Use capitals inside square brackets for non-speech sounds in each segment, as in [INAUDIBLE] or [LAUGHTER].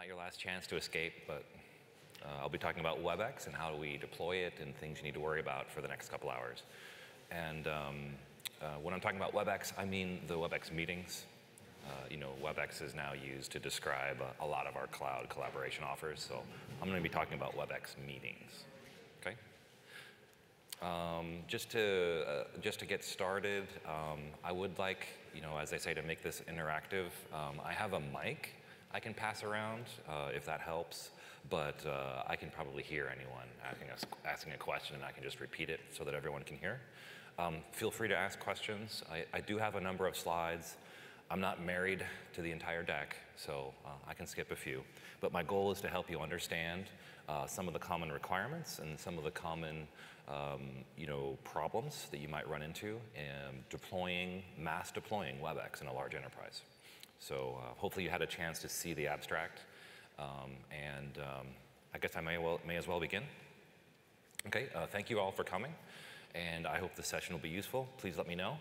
not your last chance to escape, but uh, I'll be talking about WebEx and how we deploy it and things you need to worry about for the next couple hours. And um, uh, when I'm talking about WebEx, I mean the WebEx meetings. Uh, you know, WebEx is now used to describe a, a lot of our cloud collaboration offers, so I'm going to be talking about WebEx meetings. Okay. Um, just to uh, just to get started, um, I would like, you know, as I say, to make this interactive. Um, I have a mic I can pass around uh, if that helps, but uh, I can probably hear anyone asking a, asking a question, and I can just repeat it so that everyone can hear. Um, feel free to ask questions. I, I do have a number of slides. I'm not married to the entire deck, so uh, I can skip a few. But my goal is to help you understand uh, some of the common requirements and some of the common um, you know, problems that you might run into in deploying, mass deploying WebEx in a large enterprise. So uh, hopefully you had a chance to see the abstract. Um, and um, I guess I may, well, may as well begin. Okay, uh, thank you all for coming. And I hope the session will be useful. Please let me know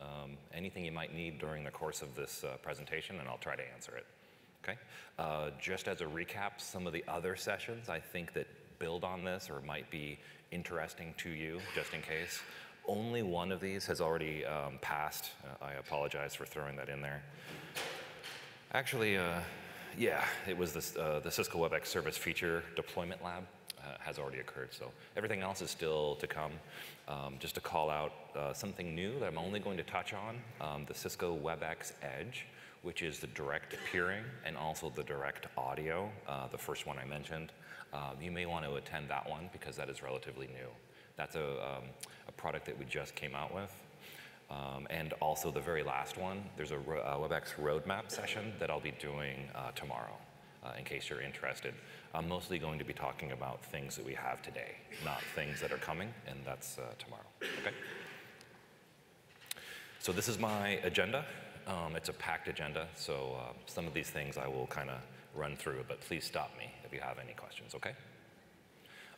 um, anything you might need during the course of this uh, presentation, and I'll try to answer it. Okay? Uh, just as a recap, some of the other sessions I think that build on this or might be interesting to you, just in case. Only one of these has already um, passed. Uh, I apologize for throwing that in there. Actually, uh, yeah, it was this, uh, the Cisco WebEx Service Feature Deployment Lab uh, has already occurred. So everything else is still to come. Um, just to call out uh, something new that I'm only going to touch on, um, the Cisco WebEx Edge, which is the direct peering and also the direct audio, uh, the first one I mentioned. Um, you may want to attend that one because that is relatively new. That's a, um, a product that we just came out with. Um, and also the very last one, there's a, a WebEx roadmap session that I'll be doing uh, tomorrow, uh, in case you're interested. I'm mostly going to be talking about things that we have today, not things that are coming, and that's uh, tomorrow, okay? So this is my agenda. Um, it's a packed agenda, so uh, some of these things I will kind of run through, but please stop me if you have any questions, okay?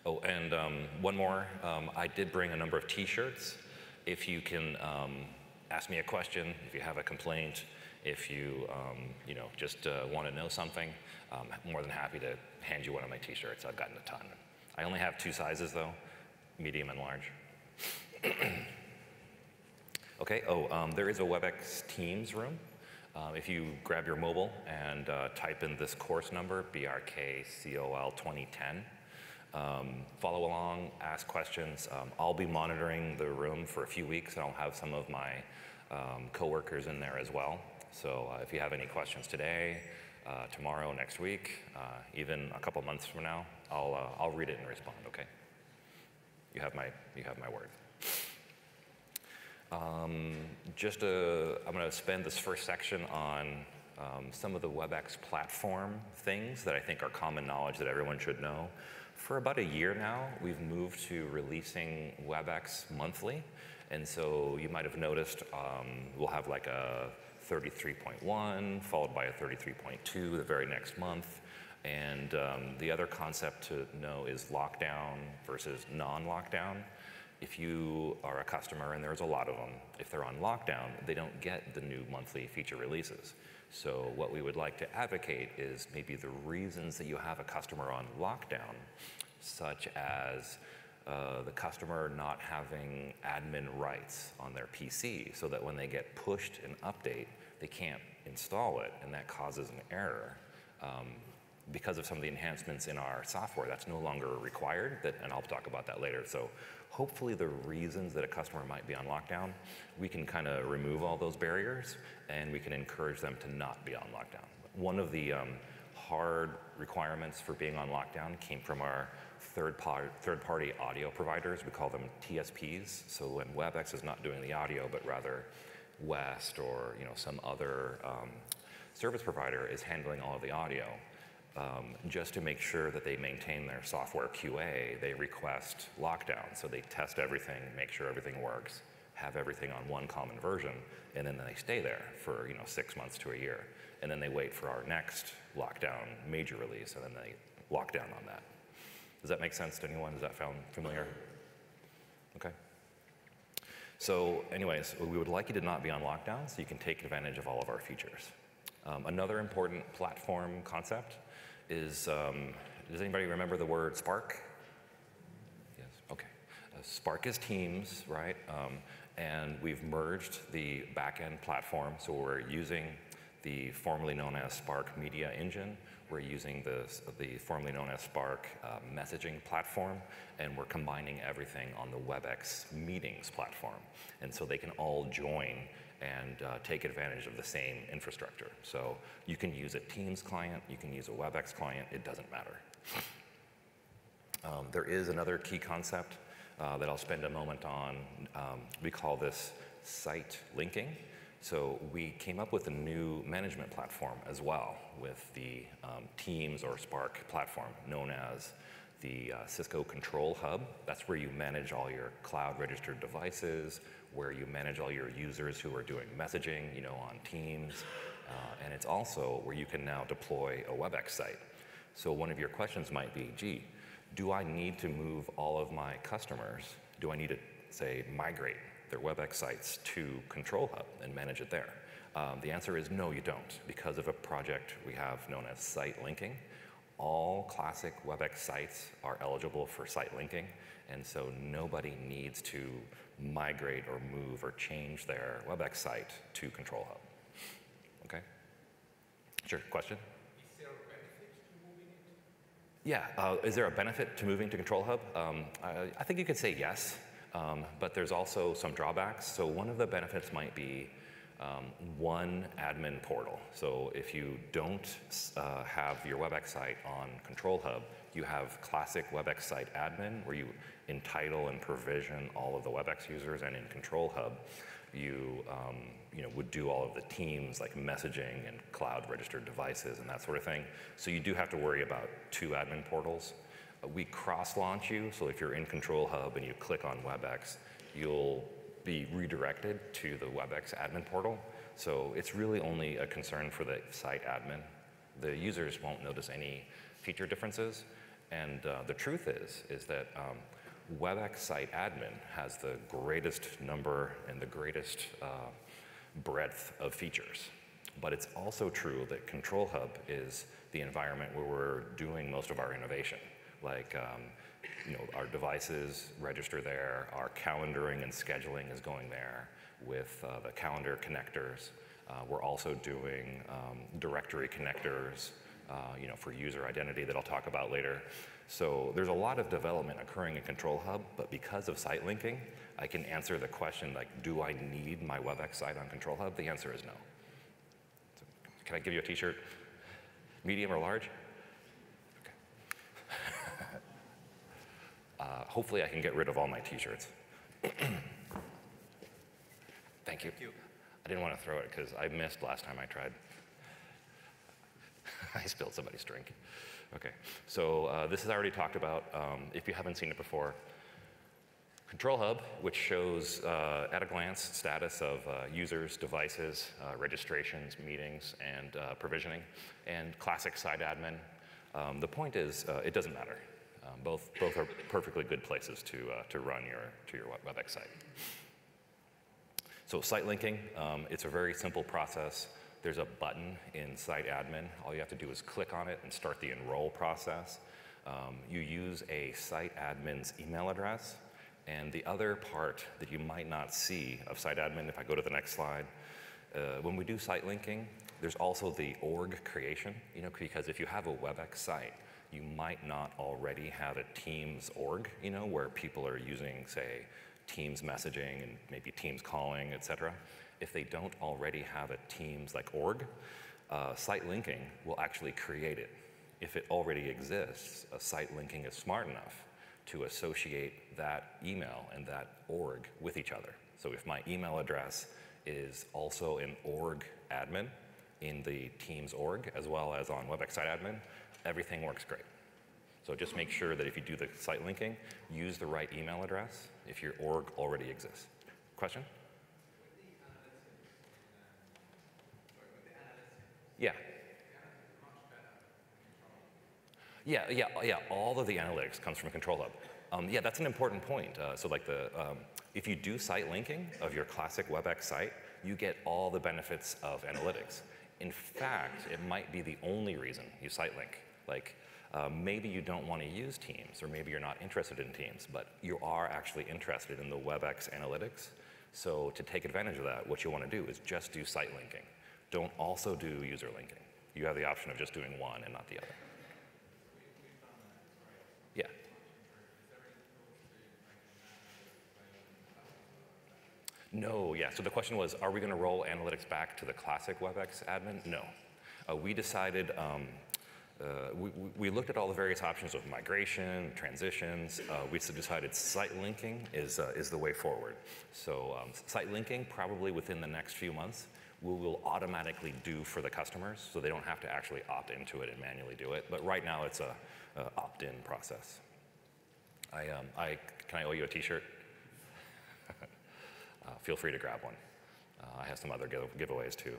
Oh, and um, one more. Um, I did bring a number of T-shirts. If you can um, ask me a question, if you have a complaint, if you, um, you know, just uh, want to know something, I'm um, more than happy to hand you one of my T-shirts. I've gotten a ton. I only have two sizes though, medium and large. [COUGHS] okay. Oh, um, there is a WebEx Teams room. Uh, if you grab your mobile and uh, type in this course number, BRKCOL 2010, um, follow along, ask questions. Um, I'll be monitoring the room for a few weeks and I'll have some of my um, coworkers in there as well. So uh, if you have any questions today, uh, tomorrow, next week, uh, even a couple months from now, I'll, uh, I'll read it and respond, okay? You have my, you have my word. Um, just i I'm going to spend this first section on um, some of the WebEx platform things that I think are common knowledge that everyone should know. For about a year now, we've moved to releasing WebEx monthly. And so you might have noticed um, we'll have like a 33.1 followed by a 33.2 the very next month. And um, the other concept to know is lockdown versus non-lockdown. If you are a customer, and there's a lot of them, if they're on lockdown, they don't get the new monthly feature releases. So what we would like to advocate is maybe the reasons that you have a customer on lockdown such as uh, the customer not having admin rights on their PC so that when they get pushed an update, they can't install it and that causes an error. Um, because of some of the enhancements in our software, that's no longer required, that, and I'll talk about that later. So hopefully the reasons that a customer might be on lockdown, we can kind of remove all those barriers and we can encourage them to not be on lockdown. One of the um, hard requirements for being on lockdown came from our third, third party audio providers. We call them TSPs. So when WebEx is not doing the audio, but rather West or you know some other um, service provider is handling all of the audio. Um, just to make sure that they maintain their software QA, they request lockdown. So they test everything, make sure everything works, have everything on one common version, and then they stay there for you know six months to a year. And then they wait for our next lockdown major release, and then they lock down on that. Does that make sense to anyone? Does that sound familiar? Okay. So anyways, we would like you to not be on lockdown so you can take advantage of all of our features. Um, another important platform concept is, um, does anybody remember the word Spark? Yes, okay. Uh, Spark is Teams, right? Um, and we've merged the backend platform, so we're using the formerly known as Spark Media Engine. We're using the, the formerly known as Spark uh, messaging platform, and we're combining everything on the WebEx meetings platform. And so they can all join and uh, take advantage of the same infrastructure. So you can use a Teams client, you can use a WebEx client, it doesn't matter. Um, there is another key concept uh, that I'll spend a moment on. Um, we call this site linking. So we came up with a new management platform as well with the um, Teams or Spark platform known as the uh, Cisco Control Hub. That's where you manage all your cloud registered devices, where you manage all your users who are doing messaging, you know, on Teams. Uh, and it's also where you can now deploy a WebEx site. So one of your questions might be, gee, do I need to move all of my customers? Do I need to, say, migrate their WebEx sites to Control Hub and manage it there? Um, the answer is no, you don't, because of a project we have known as site linking. All classic WebEx sites are eligible for site linking, and so nobody needs to migrate or move or change their WebEx site to Control Hub. Okay? Sure, question? Yeah, uh, is there a benefit to moving to Control Hub? Um, I, I, think you could say yes, um, but there's also some drawbacks. So one of the benefits might be um, one admin portal. So if you don't uh, have your WebEx site on Control Hub, you have classic WebEx site admin where you entitle and provision all of the WebEx users, and in Control Hub, you, um, you know, would do all of the teams like messaging and cloud registered devices and that sort of thing. So you do have to worry about two admin portals. Uh, we cross-launch you, so if you're in Control Hub and you click on WebEx, you'll be redirected to the WebEx admin portal. So it's really only a concern for the site admin. The users won't notice any feature differences. And uh, the truth is, is that um, WebEx site admin has the greatest number and the greatest uh, breadth of features. But it's also true that Control Hub is the environment where we're doing most of our innovation. Like, um, you know, our devices register there, our calendaring and scheduling is going there with uh, the calendar connectors. Uh, we're also doing um, directory connectors, uh, you know, for user identity that I'll talk about later. So there's a lot of development occurring in Control Hub, but because of site linking, I can answer the question like, do I need my WebEx site on Control Hub? The answer is no. So can I give you a t-shirt? Medium or large? Okay. [LAUGHS] uh, hopefully I can get rid of all my t-shirts. [CLEARS THROAT] Thank you. Thank you. I didn't want to throw it because I missed last time I tried. [LAUGHS] I spilled somebody's drink. Okay, so uh, this is already talked about. Um, if you haven't seen it before, Control Hub, which shows uh, at a glance status of uh, users, devices, uh, registrations, meetings, and uh, provisioning, and classic site admin. Um, the point is, uh, it doesn't matter. Um, both, both are perfectly good places to, to run your, to your WebEx site. So site linking, um, it's a very simple process. There's a button in Site Admin. All you have to do is click on it and start the enroll process. Um, you use a site admin's email address. And the other part that you might not see of site admin, if I go to the next slide, uh, when we do site linking, there's also the org creation, you know, because if you have a WebEx site, you might not already have a Teams org, you know, where people are using, say, Teams messaging and maybe Teams calling, et cetera if they don't already have a Teams like org, uh, site linking will actually create it. If it already exists, a site linking is smart enough to associate that email and that org with each other. So if my email address is also an org admin in the Teams org, as well as on WebEx site admin, everything works great. So just make sure that if you do the site linking, use the right email address if your org already exists. Question? Yeah. Yeah, yeah, yeah. All of the analytics comes from Control Hub. Um, yeah, that's an important point. Uh, so like the, um, if you do site linking of your classic WebEx site, you get all the benefits of analytics. In fact, it might be the only reason you site link. Like uh, maybe you don't want to use Teams, or maybe you're not interested in Teams, but you are actually interested in the WebEx analytics. So to take advantage of that, what you want to do is just do site linking. Don't also do user linking. You have the option of just doing one and not the other. Yeah. No, yeah. So the question was, are we going to roll analytics back to the classic WebEx admin? No. Uh, we decided, um, uh, we, we, looked at all the various options of migration, transitions. Uh, we decided site linking is, uh, is the way forward. So um, site linking, probably within the next few months, we will automatically do for the customers, so they don't have to actually opt into it and manually do it. But right now, it's a, a opt-in process. I, um, I, can I owe you a T-shirt? [LAUGHS] uh, feel free to grab one. Uh, I have some other give giveaways too.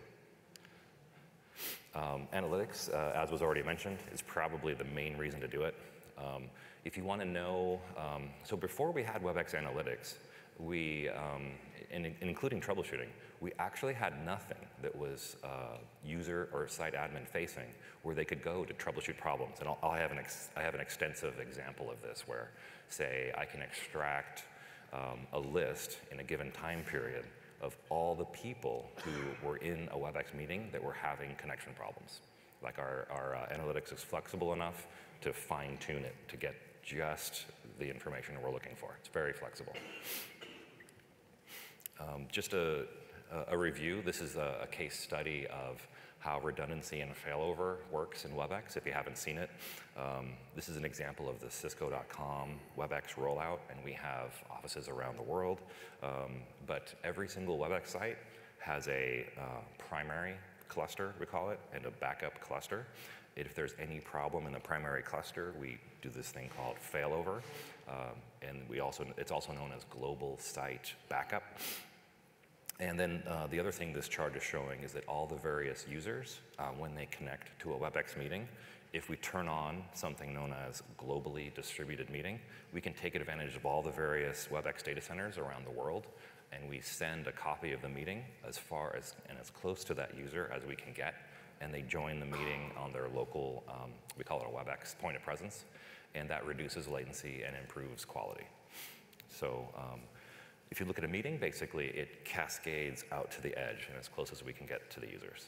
Um, analytics, uh, as was already mentioned, is probably the main reason to do it. Um, if you want to know, um, so before we had WebEx Analytics, we, um, in, including troubleshooting, we actually had nothing that was uh, user or site admin facing where they could go to troubleshoot problems. And I'll, I'll have an I have an extensive example of this where, say, I can extract um, a list in a given time period of all the people who were in a WebEx meeting that were having connection problems. Like our, our uh, analytics is flexible enough to fine tune it to get just the information we're looking for. It's very flexible. Um, just a, a, review, this is a, a, case study of how redundancy and failover works in WebEx, if you haven't seen it. Um, this is an example of the Cisco.com WebEx rollout, and we have offices around the world. Um, but every single WebEx site has a uh, primary cluster, we call it, and a backup cluster. If there's any problem in the primary cluster, we do this thing called failover, um, and we also, it's also known as global site backup. And then uh, the other thing this chart is showing is that all the various users, uh, when they connect to a WebEx meeting, if we turn on something known as globally distributed meeting, we can take advantage of all the various WebEx data centers around the world, and we send a copy of the meeting as far as and as close to that user as we can get, and they join the meeting on their local, um, we call it a WebEx point of presence, and that reduces latency and improves quality. So um, if you look at a meeting, basically it cascades out to the edge and as close as we can get to the users.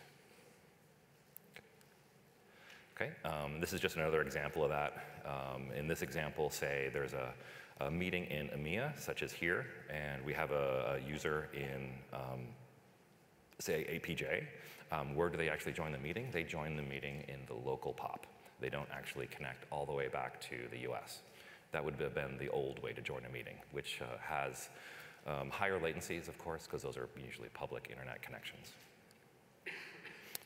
Okay, um, this is just another example of that. Um, in this example, say there's a, a, meeting in EMEA, such as here, and we have a, a user in, um, say, APJ. Um, where do they actually join the meeting? They join the meeting in the local POP. They don't actually connect all the way back to the US. That would have been the old way to join a meeting, which uh, has um, higher latencies, of course, because those are usually public internet connections.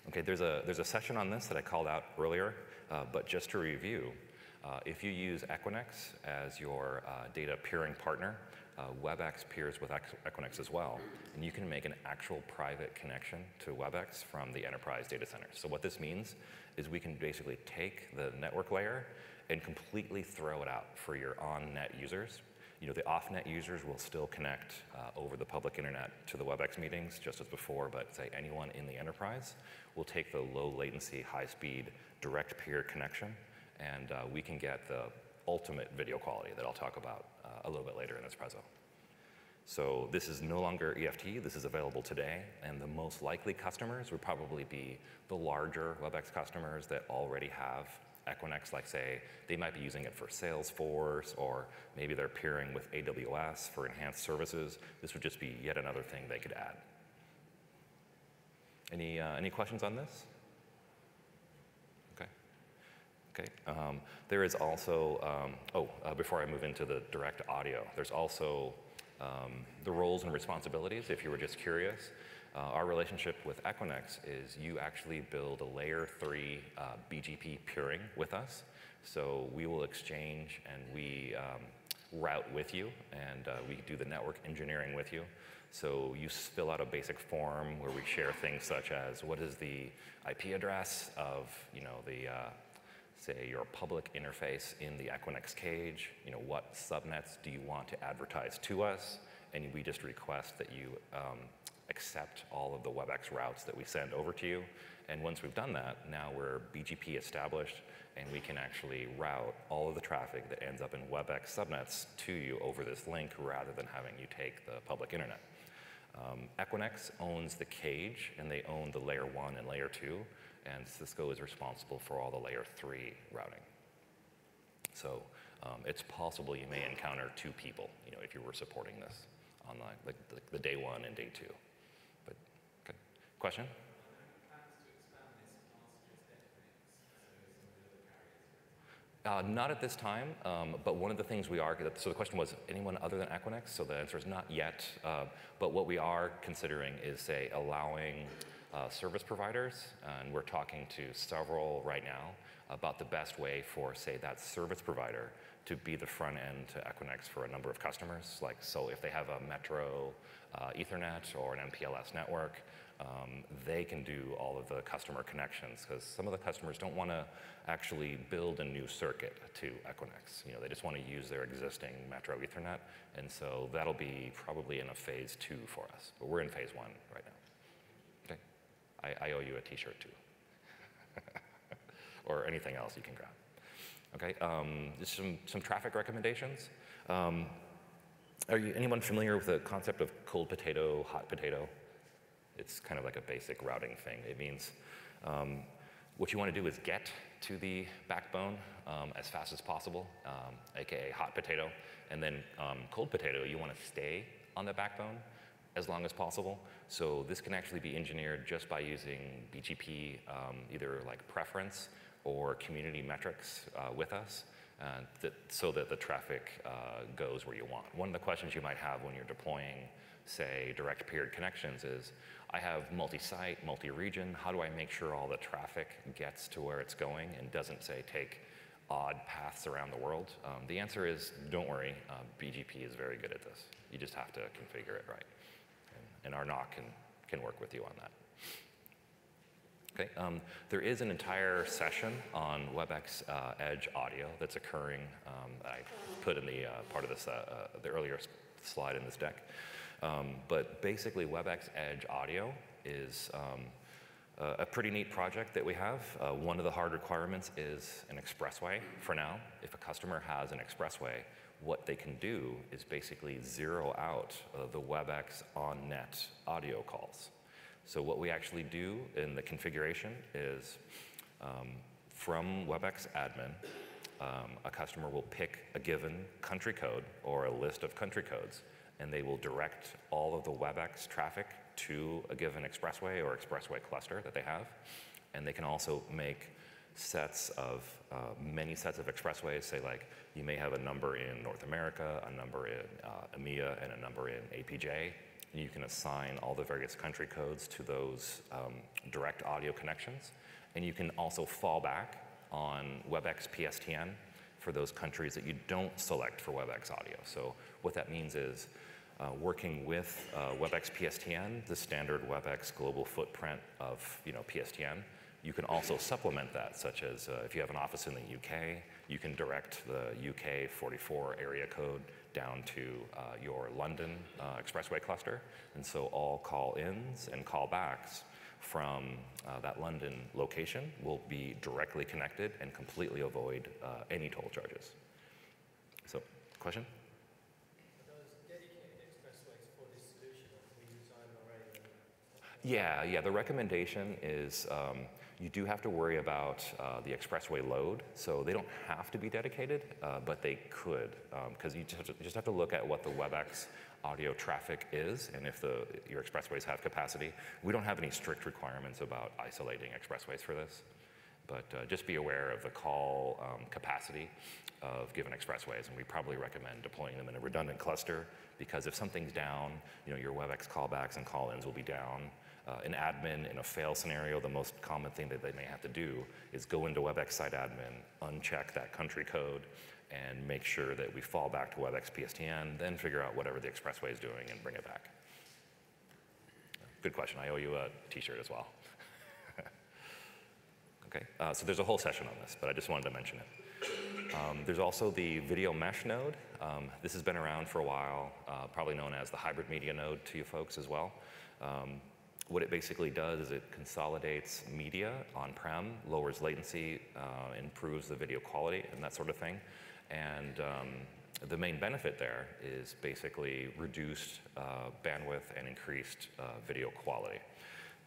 Okay, there's a, there's a session on this that I called out earlier, uh, but just to review, uh, if you use Equinix as your uh, data peering partner, uh, WebEx peers with Equinix as well, and you can make an actual private connection to WebEx from the enterprise data center. So what this means is we can basically take the network layer and completely throw it out for your on-net users you know, the off-net users will still connect uh, over the public internet to the WebEx meetings just as before, but say anyone in the enterprise will take the low latency, high speed, direct peer connection, and uh, we can get the ultimate video quality that I'll talk about uh, a little bit later in this prezo. So this is no longer EFT, this is available today, and the most likely customers would probably be the larger WebEx customers that already have Equinix, like say, they might be using it for Salesforce, or maybe they're peering with AWS for enhanced services. This would just be yet another thing they could add. Any, uh, any questions on this? Okay. Okay. Um, there is also, um, oh, uh, before I move into the direct audio, there's also um, the roles and responsibilities, if you were just curious. Uh, our relationship with Equinix is you actually build a layer three uh, BGP peering with us. So we will exchange and we um, route with you and uh, we do the network engineering with you. So you fill out a basic form where we share things such as what is the IP address of you know, the, uh, say, your public interface in the Equinix cage, you know, what subnets do you want to advertise to us, and we just request that you um, accept all of the WebEx routes that we send over to you. And once we've done that, now we're BGP established and we can actually route all of the traffic that ends up in WebEx subnets to you over this link rather than having you take the public internet. Um, Equinix owns the cage and they own the layer one and layer two, and Cisco is responsible for all the layer three routing. So um, it's possible you may encounter two people, you know, if you were supporting this online, like the, the day one and day two. Question? Uh, not at this time, um, but one of the things we are, so the question was, anyone other than Equinix? So the answer is not yet, uh, but what we are considering is, say, allowing uh, service providers, and we're talking to several right now about the best way for, say, that service provider to be the front end to Equinix for a number of customers. Like, so if they have a Metro uh, Ethernet or an MPLS network, um, they can do all of the customer connections because some of the customers don't want to actually build a new circuit to Equinix. You know, they just want to use their existing Metro Ethernet, and so that'll be probably in a phase two for us. But we're in phase one right now. Okay, I, I owe you a T-shirt too, [LAUGHS] or anything else you can grab. Okay, um, just some some traffic recommendations. Um, are you anyone familiar with the concept of cold potato, hot potato? It's kind of like a basic routing thing. It means um, what you want to do is get to the backbone um, as fast as possible, um, aka hot potato, and then um, cold potato, you want to stay on the backbone as long as possible. So this can actually be engineered just by using BGP, um, either like preference or community metrics uh, with us. Uh, that, so that the traffic uh, goes where you want. One of the questions you might have when you're deploying, say, direct peered connections is, I have multi-site, multi-region. How do I make sure all the traffic gets to where it's going and doesn't say take odd paths around the world? Um, the answer is don't worry. Uh, BGP is very good at this. You just have to configure it right. And, and our NOC can, can work with you on that. Okay, um, there is an entire session on WebEx uh, Edge audio that's occurring. Um, I put in the uh, part of this, uh, uh the earlier slide in this deck. Um, but basically, WebEx Edge Audio is um, a pretty neat project that we have. Uh, one of the hard requirements is an expressway for now. If a customer has an expressway, what they can do is basically zero out uh, the WebEx on-net audio calls. So what we actually do in the configuration is um, from WebEx admin, um, a customer will pick a given country code or a list of country codes and they will direct all of the WebEx traffic to a given expressway or expressway cluster that they have. And they can also make sets of uh, many sets of expressways. Say like you may have a number in North America, a number in uh, EMEA, and a number in APJ. You can assign all the various country codes to those um, direct audio connections. And you can also fall back on WebEx PSTN for those countries that you don't select for WebEx audio. So what that means is uh, working with uh, WebEx PSTN, the standard WebEx global footprint of you know, PSTN. You can also supplement that, such as uh, if you have an office in the UK, you can direct the UK 44 area code down to uh, your London uh, expressway cluster. And so all call-ins and callbacks from uh, that London location will be directly connected and completely avoid any toll charges. So, question? Yeah, yeah. The recommendation is um, you do have to worry about uh, the expressway load. So they don't have to be dedicated, uh, but they could, because um, you just have, to, just have to look at what the WebEx audio traffic is and if the, your expressways have capacity. We don't have any strict requirements about isolating expressways for this, but uh, just be aware of the call um, capacity of given expressways, and we probably recommend deploying them in a redundant cluster because if something's down, you know, your WebEx callbacks and call-ins will be down, uh, an admin in a fail scenario, the most common thing that they may have to do is go into WebEx site admin, uncheck that country code, and make sure that we fall back to WebEx PSTN, then figure out whatever the expressway is doing and bring it back. Good question. I owe you a t-shirt as well. [LAUGHS] okay, uh, so there's a whole session on this, but I just wanted to mention it. Um, there's also the video mesh node. Um, this has been around for a while, uh, probably known as the hybrid media node to you folks as well. Um, what it basically does is it consolidates media on-prem, lowers latency, uh, improves the video quality and that sort of thing. And um, the main benefit there is basically reduced uh, bandwidth and increased uh, video quality.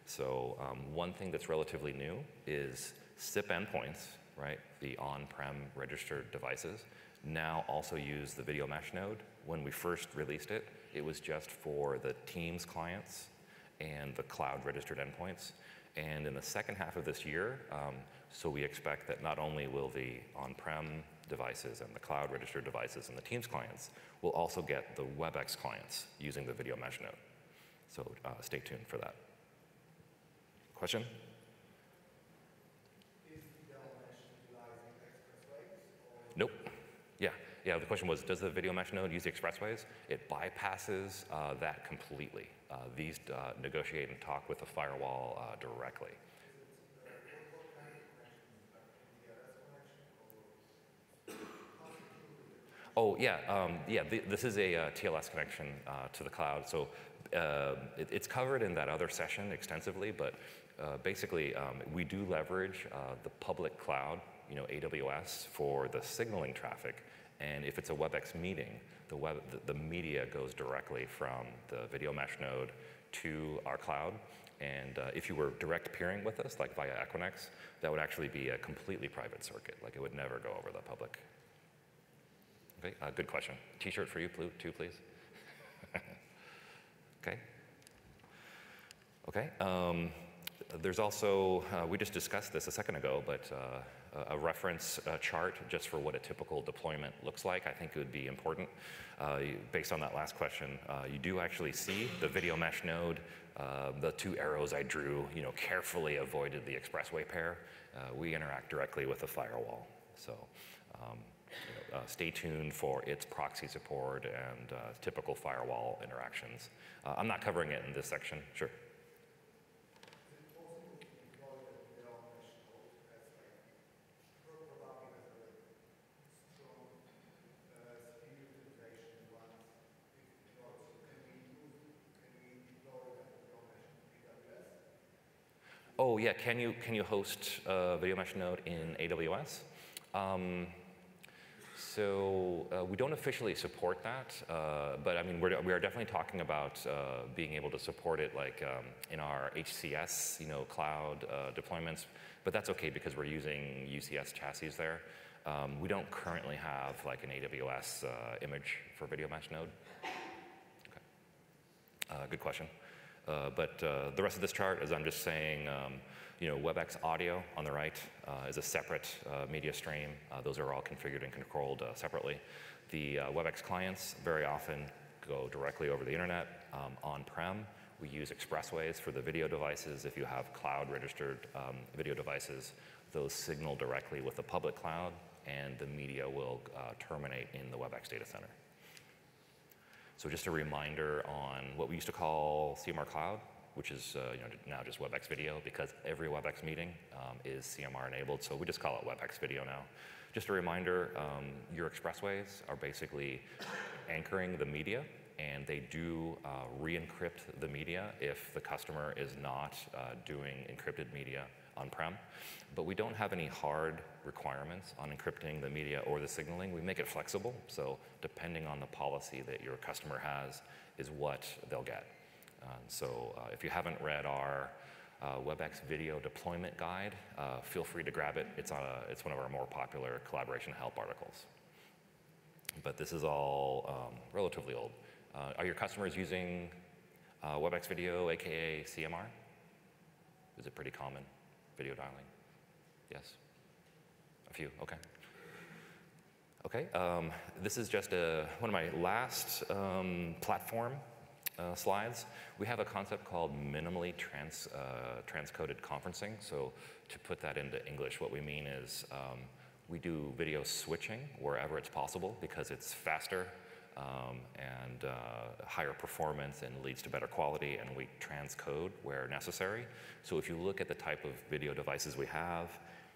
So um, one thing that's relatively new is SIP endpoints, right? The on-prem registered devices now also use the video mesh node. When we first released it, it was just for the Teams clients and the cloud registered endpoints. And in the second half of this year, um, so we expect that not only will the on-prem devices and the cloud registered devices and the Teams clients will also get the WebEx clients using the video mesh node. So uh, stay tuned for that. Question? Yeah, the question was, does the video mesh node use the expressways? It bypasses uh, that completely. Uh, these uh, negotiate and talk with the firewall uh, directly. Oh, yeah, um, yeah, th this is a uh, TLS connection uh, to the cloud. So uh, it, it's covered in that other session extensively, but uh, basically um, we do leverage the public cloud, you know, AWS for the signaling traffic. And if it's a WebEx meeting, the, web, the, the media goes directly from the video mesh node to our cloud. And uh, if you were direct peering with us, like via Equinix, that would actually be a completely private circuit. Like it would never go over the public. Okay, uh, good question. T-shirt for you too, please. [LAUGHS] okay. Okay. Um, there's also, uh, we just discussed this a second ago, but uh, a reference uh, chart just for what a typical deployment looks like, I think it would be important. Uh, based on that last question, uh, you do actually see the video mesh node. the two arrows I drew, you know, carefully avoided the expressway pair. we interact directly with the firewall. So um, uh, stay tuned for its proxy support and uh, typical firewall interactions. Uh, I'm not covering it in this section. Sure. Oh yeah, can you can you host a video mesh node in AWS? Um, so uh, we don't officially support that, uh, but I mean, we're, we are definitely talking about uh, being able to support it like um, in our HCS, you know, cloud uh, deployments, but that's okay because we're using UCS chassis there. Um, we don't currently have like an AWS uh, image for video mesh node. Okay. Uh, good question. But the rest of this chart is I'm just saying, um, you know, WebEx audio on the right uh, is a separate uh, media stream. Uh, those are all configured and controlled uh, separately. The uh, WebEx clients very often go directly over the internet um, on-prem. We use expressways for the video devices. If you have cloud registered um, video devices, those signal directly with the public cloud and the media will uh, terminate in the WebEx data center. So just a reminder on what we used to call CMR Cloud, which is uh, you know, now just WebEx Video because every WebEx meeting um, is CMR enabled, so we just call it WebEx Video now. Just a reminder, um, your expressways are basically anchoring the media and they do uh, re-encrypt the media if the customer is not uh, doing encrypted media on-prem. But we don't have any hard requirements on encrypting the media or the signaling. We make it flexible, so depending on the policy that your customer has is what they'll get. Um, so uh, if you haven't read our uh, WebEx video deployment guide, uh, feel free to grab it. It's, on a, it's one of our more popular collaboration help articles. But this is all um, relatively old. Uh, are your customers using uh, WebEx video, AKA CMR? Is it pretty common, video dialing? Yes? A few, okay. Okay, um, this is just a, one of my last um, platform uh, slides, we have a concept called minimally trans, uh, transcoded conferencing. So to put that into English, what we mean is um, we do video switching wherever it's possible because it's faster um, and uh, higher performance and leads to better quality, and we transcode where necessary. So if you look at the type of video devices we have,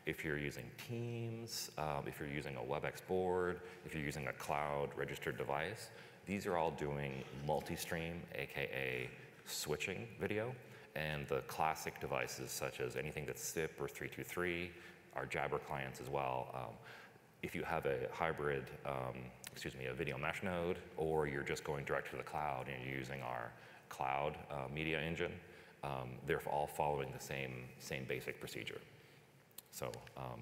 if you're using Teams, um, if you're using a WebEx board, if you're using a cloud registered device, these are all doing multi-stream, AKA switching video. And the classic devices, such as anything that's SIP or 323, our Jabber clients as well. Um, if you have a hybrid, um, excuse me, a video mesh node, or you're just going direct to the cloud and you're using our cloud uh, media engine, um, they're all following the same, same basic procedure. So um,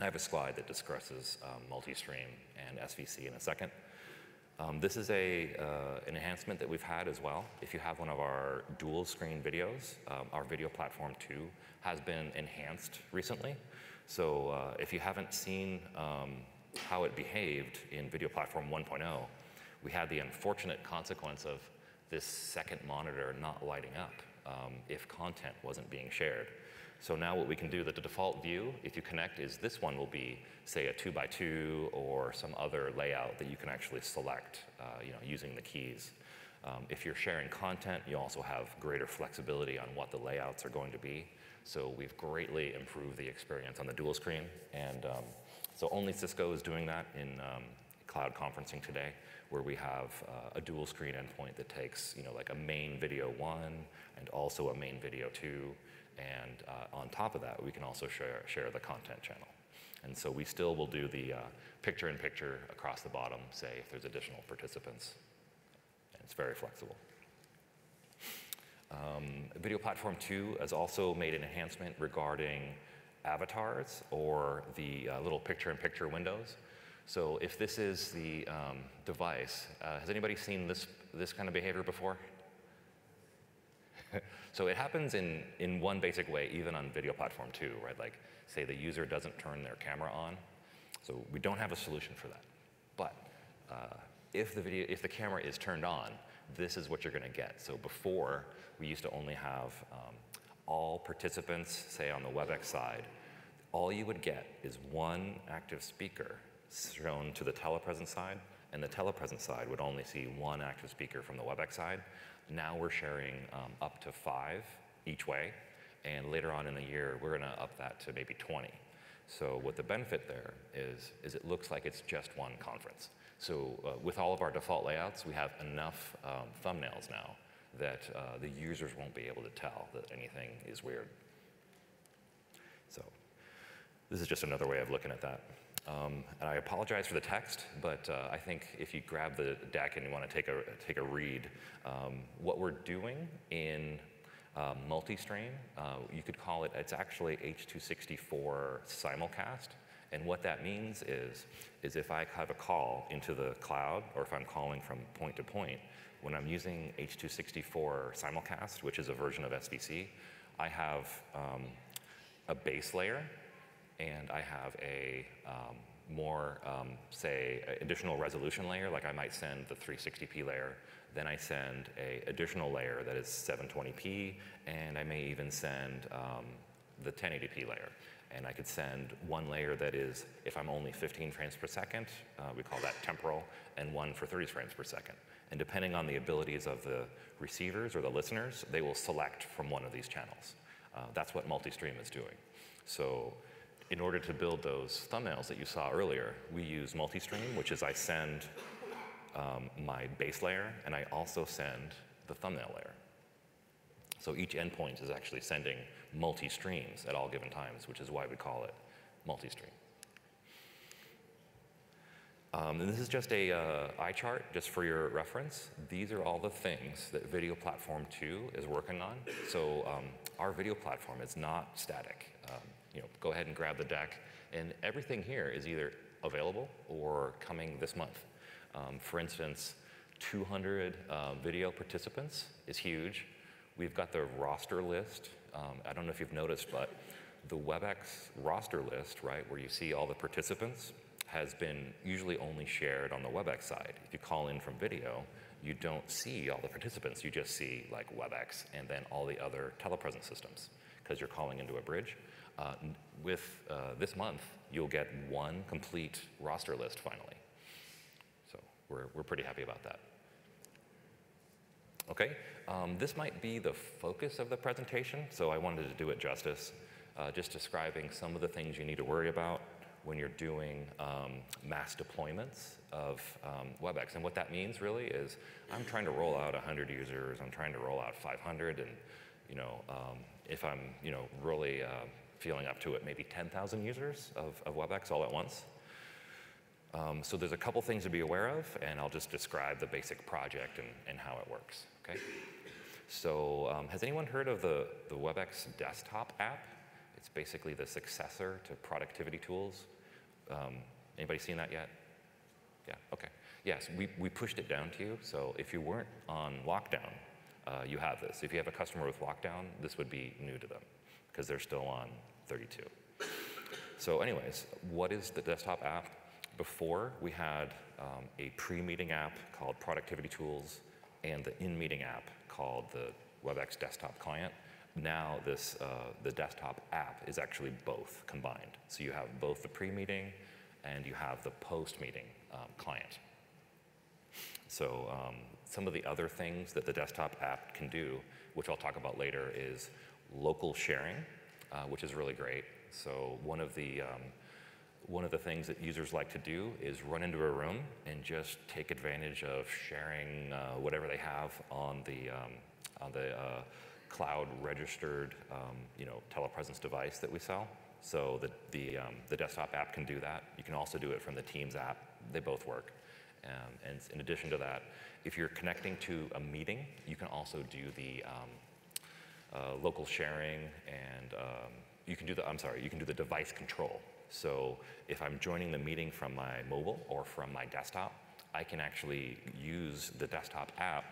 I have a slide that discusses um, multi-stream and SVC in a second. Um, this is a, uh, an enhancement that we've had as well. If you have one of our dual screen videos, um, our video platform 2 has been enhanced recently. So uh, if you haven't seen um, how it behaved in video platform 1.0, we had the unfortunate consequence of this second monitor not lighting up um, if content wasn't being shared. So now what we can do, that the default view, if you connect, is this one will be, say, a two by two or some other layout that you can actually select, uh, you know, using the keys. Um, if you're sharing content, you also have greater flexibility on what the layouts are going to be. So we've greatly improved the experience on the dual screen. And um, so only Cisco is doing that in um, cloud conferencing today, where we have uh, a dual screen endpoint that takes, you know, like a main video one and also a main video two and uh, on top of that, we can also share, share the content channel. And so we still will do the picture in picture across the bottom, say if there's additional participants. And it's very flexible. Um, Video Platform 2 has also made an enhancement regarding avatars or the uh, little picture in picture windows. So if this is the um, device, uh, has anybody seen this, this kind of behavior before? [LAUGHS] so it happens in, in one basic way, even on video platform two, right? Like say the user doesn't turn their camera on. So we don't have a solution for that. But uh, if, the video, if the camera is turned on, this is what you're gonna get. So before, we used to only have um, all participants, say on the WebEx side, all you would get is one active speaker shown to the telepresence side, and the telepresence side would only see one active speaker from the WebEx side. Now we're sharing um, up to five each way, and later on in the year, we're gonna up that to maybe 20. So what the benefit there is, is it looks like it's just one conference. So uh, with all of our default layouts, we have enough um, thumbnails now that uh, the users won't be able to tell that anything is weird. So this is just another way of looking at that. Um, and I apologize for the text, but uh, I think if you grab the deck and you want to take a, take a read, um, what we're doing in uh, multi-stream, uh, you could call it, it's actually H264 simulcast. And what that means is, is if I have a call into the cloud, or if I'm calling from point to point, when I'm using H264 simulcast, which is a version of SVC, I have um, a base layer and I have a um, more, um, say, additional resolution layer, like I might send the 360p layer, then I send a additional layer that is 720p, and I may even send um, the 1080p layer. And I could send one layer that is, if I'm only 15 frames per second, uh, we call that temporal, and one for 30 frames per second. And depending on the abilities of the receivers or the listeners, they will select from one of these channels. Uh, that's what multi-stream is doing. So in order to build those thumbnails that you saw earlier, we use multi-stream, which is I send um, my base layer and I also send the thumbnail layer. So each endpoint is actually sending multi-streams at all given times, which is why we call it multi-stream. Um, and this is just a uh, eye chart, just for your reference. These are all the things that Video Platform 2 is working on. So um, our video platform is not static. Um, you know, go ahead and grab the deck. And everything here is either available or coming this month. Um, for instance, 200 uh, video participants is huge. We've got the roster list. Um, I don't know if you've noticed, but the WebEx roster list, right, where you see all the participants, has been usually only shared on the WebEx side. If you call in from video, you don't see all the participants. You just see like WebEx and then all the other telepresence systems because you're calling into a bridge. Uh, with uh, this month, you'll get one complete roster list finally. So we're, we're pretty happy about that. Okay, um, this might be the focus of the presentation, so I wanted to do it justice, uh, just describing some of the things you need to worry about when you're doing um, mass deployments of um, WebEx. And what that means really is I'm trying to roll out 100 users, I'm trying to roll out 500, and you know, um, if I'm you know, really uh, feeling up to it, maybe 10,000 users of, of WebEx all at once. Um, so there's a couple things to be aware of, and I'll just describe the basic project and, and how it works, okay? So um, has anyone heard of the, the WebEx desktop app? It's basically the successor to productivity tools. Um, anybody seen that yet? Yeah, okay. Yes, we, we pushed it down to you, so if you weren't on lockdown, uh, you have this. If you have a customer with lockdown, this would be new to them because they're still on 32. So anyways, what is the desktop app? Before, we had um, a pre-meeting app called Productivity Tools and the in-meeting app called the WebEx Desktop Client. Now this, uh, the desktop app is actually both combined. So you have both the pre-meeting and you have the post-meeting um, client. So um, some of the other things that the desktop app can do, which I'll talk about later, is local sharing, uh, which is really great. So one of the um, one of the things that users like to do is run into a room and just take advantage of sharing uh, whatever they have on the, um, on the uh, cloud registered um, you know, telepresence device that we sell. So the, the, um, the desktop app can do that. You can also do it from the Teams app. They both work. Um, and in addition to that, if you're connecting to a meeting, you can also do the um, uh, local sharing and um, you can do the, I'm sorry, you can do the device control. So if I'm joining the meeting from my mobile or from my desktop, I can actually use the desktop app,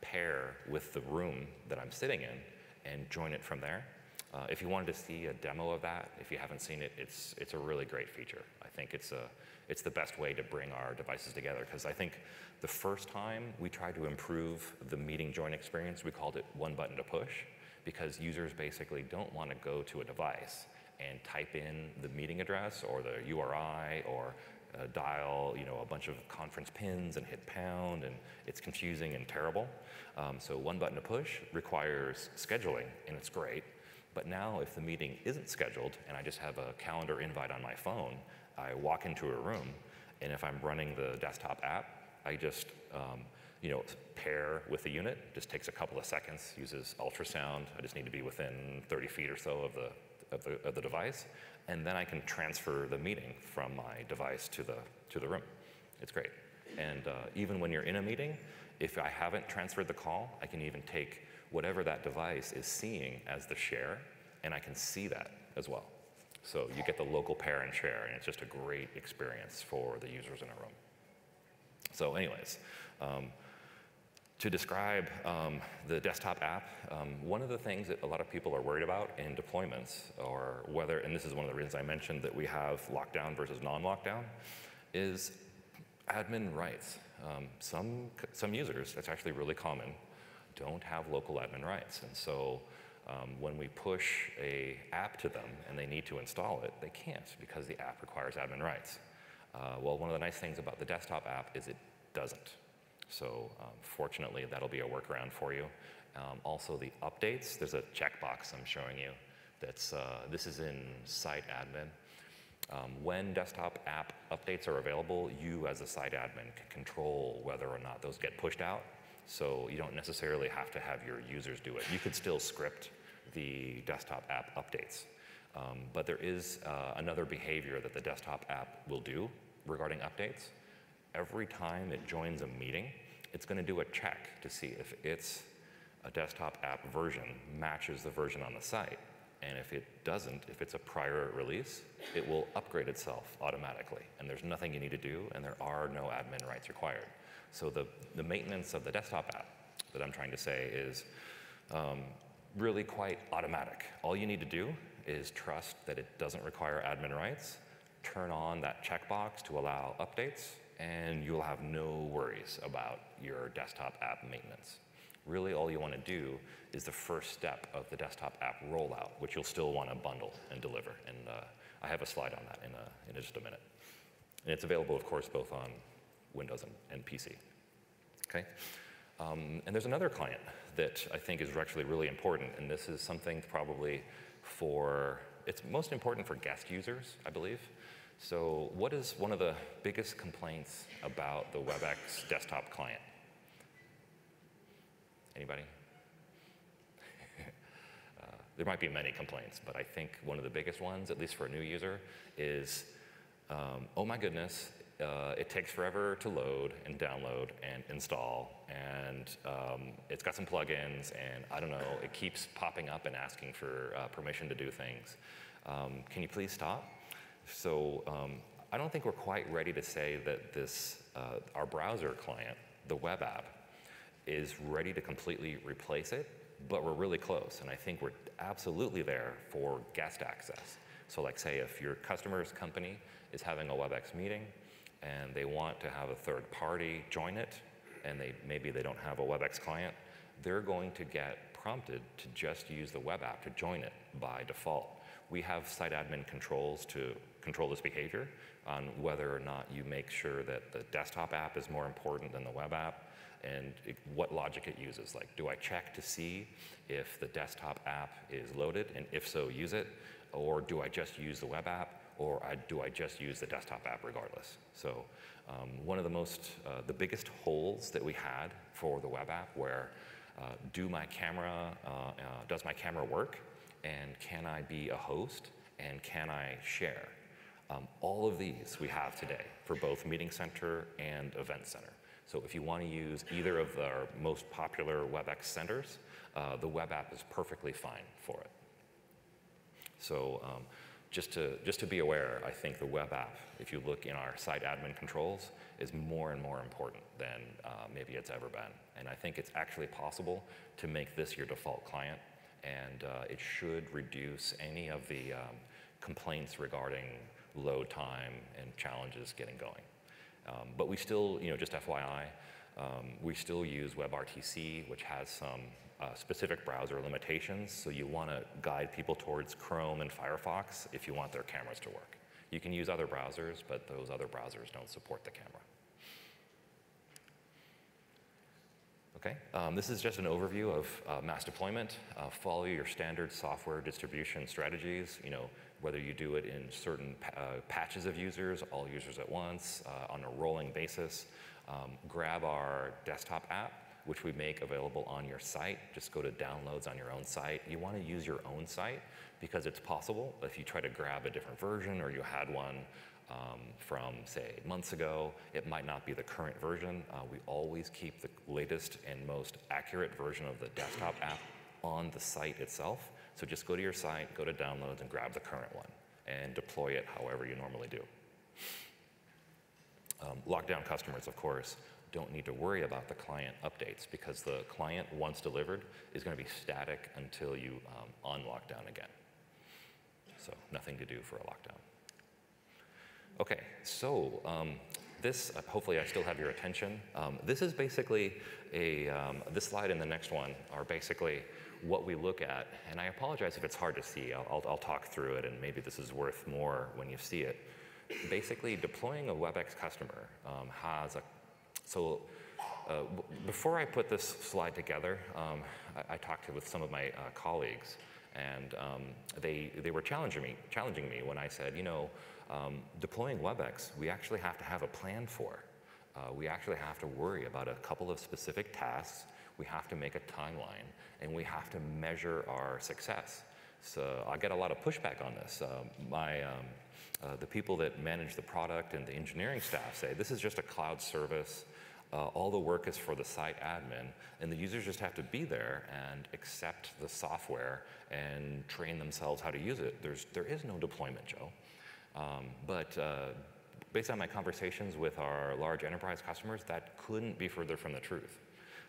pair with the room that I'm sitting in, and join it from there. Uh, if you wanted to see a demo of that, if you haven't seen it, it's, it's a really great feature. I think it's, a, it's the best way to bring our devices together because I think the first time we tried to improve the meeting join experience, we called it one button to push because users basically don't want to go to a device and type in the meeting address or the URI or uh, dial you know, a bunch of conference pins and hit pound, and it's confusing and terrible. Um, so one button to push requires scheduling, and it's great. But now if the meeting isn't scheduled and I just have a calendar invite on my phone, I walk into a room, and if I'm running the desktop app, I just um, you know, pair with the unit. Just takes a couple of seconds, uses ultrasound. I just need to be within 30 feet or so of the of the, of the device, and then I can transfer the meeting from my device to the, to the room. It's great. And uh, even when you're in a meeting, if I haven't transferred the call, I can even take whatever that device is seeing as the share, and I can see that as well. So you get the local pair and share, and it's just a great experience for the users in a room. So anyways, um, to describe um, the desktop app, um, one of the things that a lot of people are worried about in deployments, or whether, and this is one of the reasons I mentioned that we have lockdown versus non-lockdown, is admin rights. Um, some, some users, that's actually really common, don't have local admin rights. And so um, when we push a app to them and they need to install it, they can't because the app requires admin rights. Uh, well, one of the nice things about the desktop app is it doesn't. So um, fortunately, that'll be a workaround for you. Um, also the updates, there's a checkbox I'm showing you. That's, uh, this is in site admin. Um, when desktop app updates are available, you as a site admin can control whether or not those get pushed out. So you don't necessarily have to have your users do it. You could still script the desktop app updates. Um, but there is uh, another behavior that the desktop app will do regarding updates every time it joins a meeting, it's going to do a check to see if its a desktop app version matches the version on the site. And if it doesn't, if it's a prior release, it will upgrade itself automatically. And there's nothing you need to do, and there are no admin rights required. So the, the maintenance of the desktop app that I'm trying to say is um, really quite automatic. All you need to do is trust that it doesn't require admin rights, turn on that checkbox to allow updates, and you'll have no worries about your desktop app maintenance. Really, all you want to do is the first step of the desktop app rollout, which you'll still want to bundle and deliver. And uh, I have a slide on that in, a, in just a minute. And it's available, of course, both on Windows and, and PC. Okay? Um, and there's another client that I think is actually really important, and this is something probably for, it's most important for guest users, I believe. So what is one of the biggest complaints about the WebEx desktop client? Anybody? [LAUGHS] uh, there might be many complaints, but I think one of the biggest ones, at least for a new user, is, um, oh my goodness, uh, it takes forever to load and download and install, and um, it's got some plugins, and I don't know, it keeps popping up and asking for uh, permission to do things. Um, can you please stop? So um, I don't think we're quite ready to say that this, uh, our browser client, the web app, is ready to completely replace it, but we're really close, and I think we're absolutely there for guest access. So like say if your customer's company is having a WebEx meeting, and they want to have a third party join it, and they, maybe they don't have a WebEx client, they're going to get prompted to just use the web app to join it by default. We have site admin controls to control this behavior on whether or not you make sure that the desktop app is more important than the web app and it, what logic it uses. Like, do I check to see if the desktop app is loaded, and if so, use it? Or do I just use the web app? or I, do I just use the desktop app regardless? So um, one of the most, uh, the biggest holes that we had for the web app where uh, do my camera, uh, uh, does my camera work? And can I be a host? And can I share? Um, all of these we have today for both Meeting Center and Event Center. So if you want to use either of our most popular WebEx centers, uh, the web app is perfectly fine for it. So um, just to, just to be aware, I think the web app, if you look in our site admin controls, is more and more important than uh, maybe it's ever been. And I think it's actually possible to make this your default client, and uh, it should reduce any of the um, complaints regarding load time and challenges getting going. Um, but we still, you know, just FYI, um, we still use WebRTC, which has some uh, specific browser limitations. So you want to guide people towards Chrome and Firefox if you want their cameras to work. You can use other browsers, but those other browsers don't support the camera. Okay, um, this is just an overview of uh, mass deployment. Uh, follow your standard software distribution strategies. You know, whether you do it in certain uh, patches of users, all users at once, uh, on a rolling basis. Um, grab our desktop app which we make available on your site. Just go to downloads on your own site. You want to use your own site because it's possible if you try to grab a different version or you had one um, from, say, months ago, it might not be the current version. Uh, we always keep the latest and most accurate version of the desktop app on the site itself. So just go to your site, go to downloads, and grab the current one and deploy it however you normally do. Um, lockdown customers, of course, don't need to worry about the client updates because the client, once delivered, is going to be static until you um, unlock down again. So nothing to do for a lockdown. Okay, so um, this, uh, hopefully I still have your attention. Um, this is basically a, um, this slide and the next one are basically what we look at. And I apologize if it's hard to see. I'll, I'll, I'll talk through it and maybe this is worth more when you see it. Basically, deploying a WebEx customer um, has a so uh, before I put this slide together, um, I, I, talked with some of my uh, colleagues, and um, they, they were challenging me, challenging me when I said, you know, um, deploying WebEx, we actually have to have a plan for. Uh, we actually have to worry about a couple of specific tasks. We have to make a timeline, and we have to measure our success. So I get a lot of pushback on this. Uh, my, um, uh, the people that manage the product and the engineering staff say this is just a cloud service. Uh, all the work is for the site admin, and the users just have to be there and accept the software and train themselves how to use it. There's, there is no deployment, Joe. Um, but uh, based on my conversations with our large enterprise customers, that couldn't be further from the truth.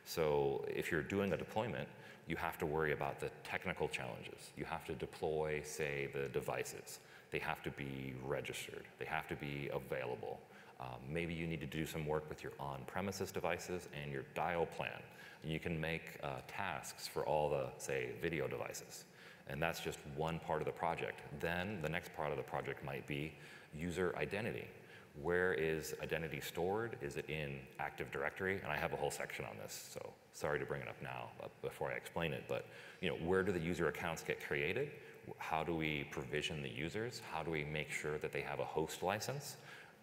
So if you're doing a deployment, you have to worry about the technical challenges. You have to deploy, say, the devices. They have to be registered. They have to be available. Um, maybe you need to do some work with your on-premises devices and your dial plan. You can make uh, tasks for all the, say, video devices. And that's just one part of the project. Then the next part of the project might be user identity. Where is identity stored? Is it in Active Directory? And I have a whole section on this, so sorry to bring it up now before I explain it. But you know, where do the user accounts get created? how do we provision the users? How do we make sure that they have a host license?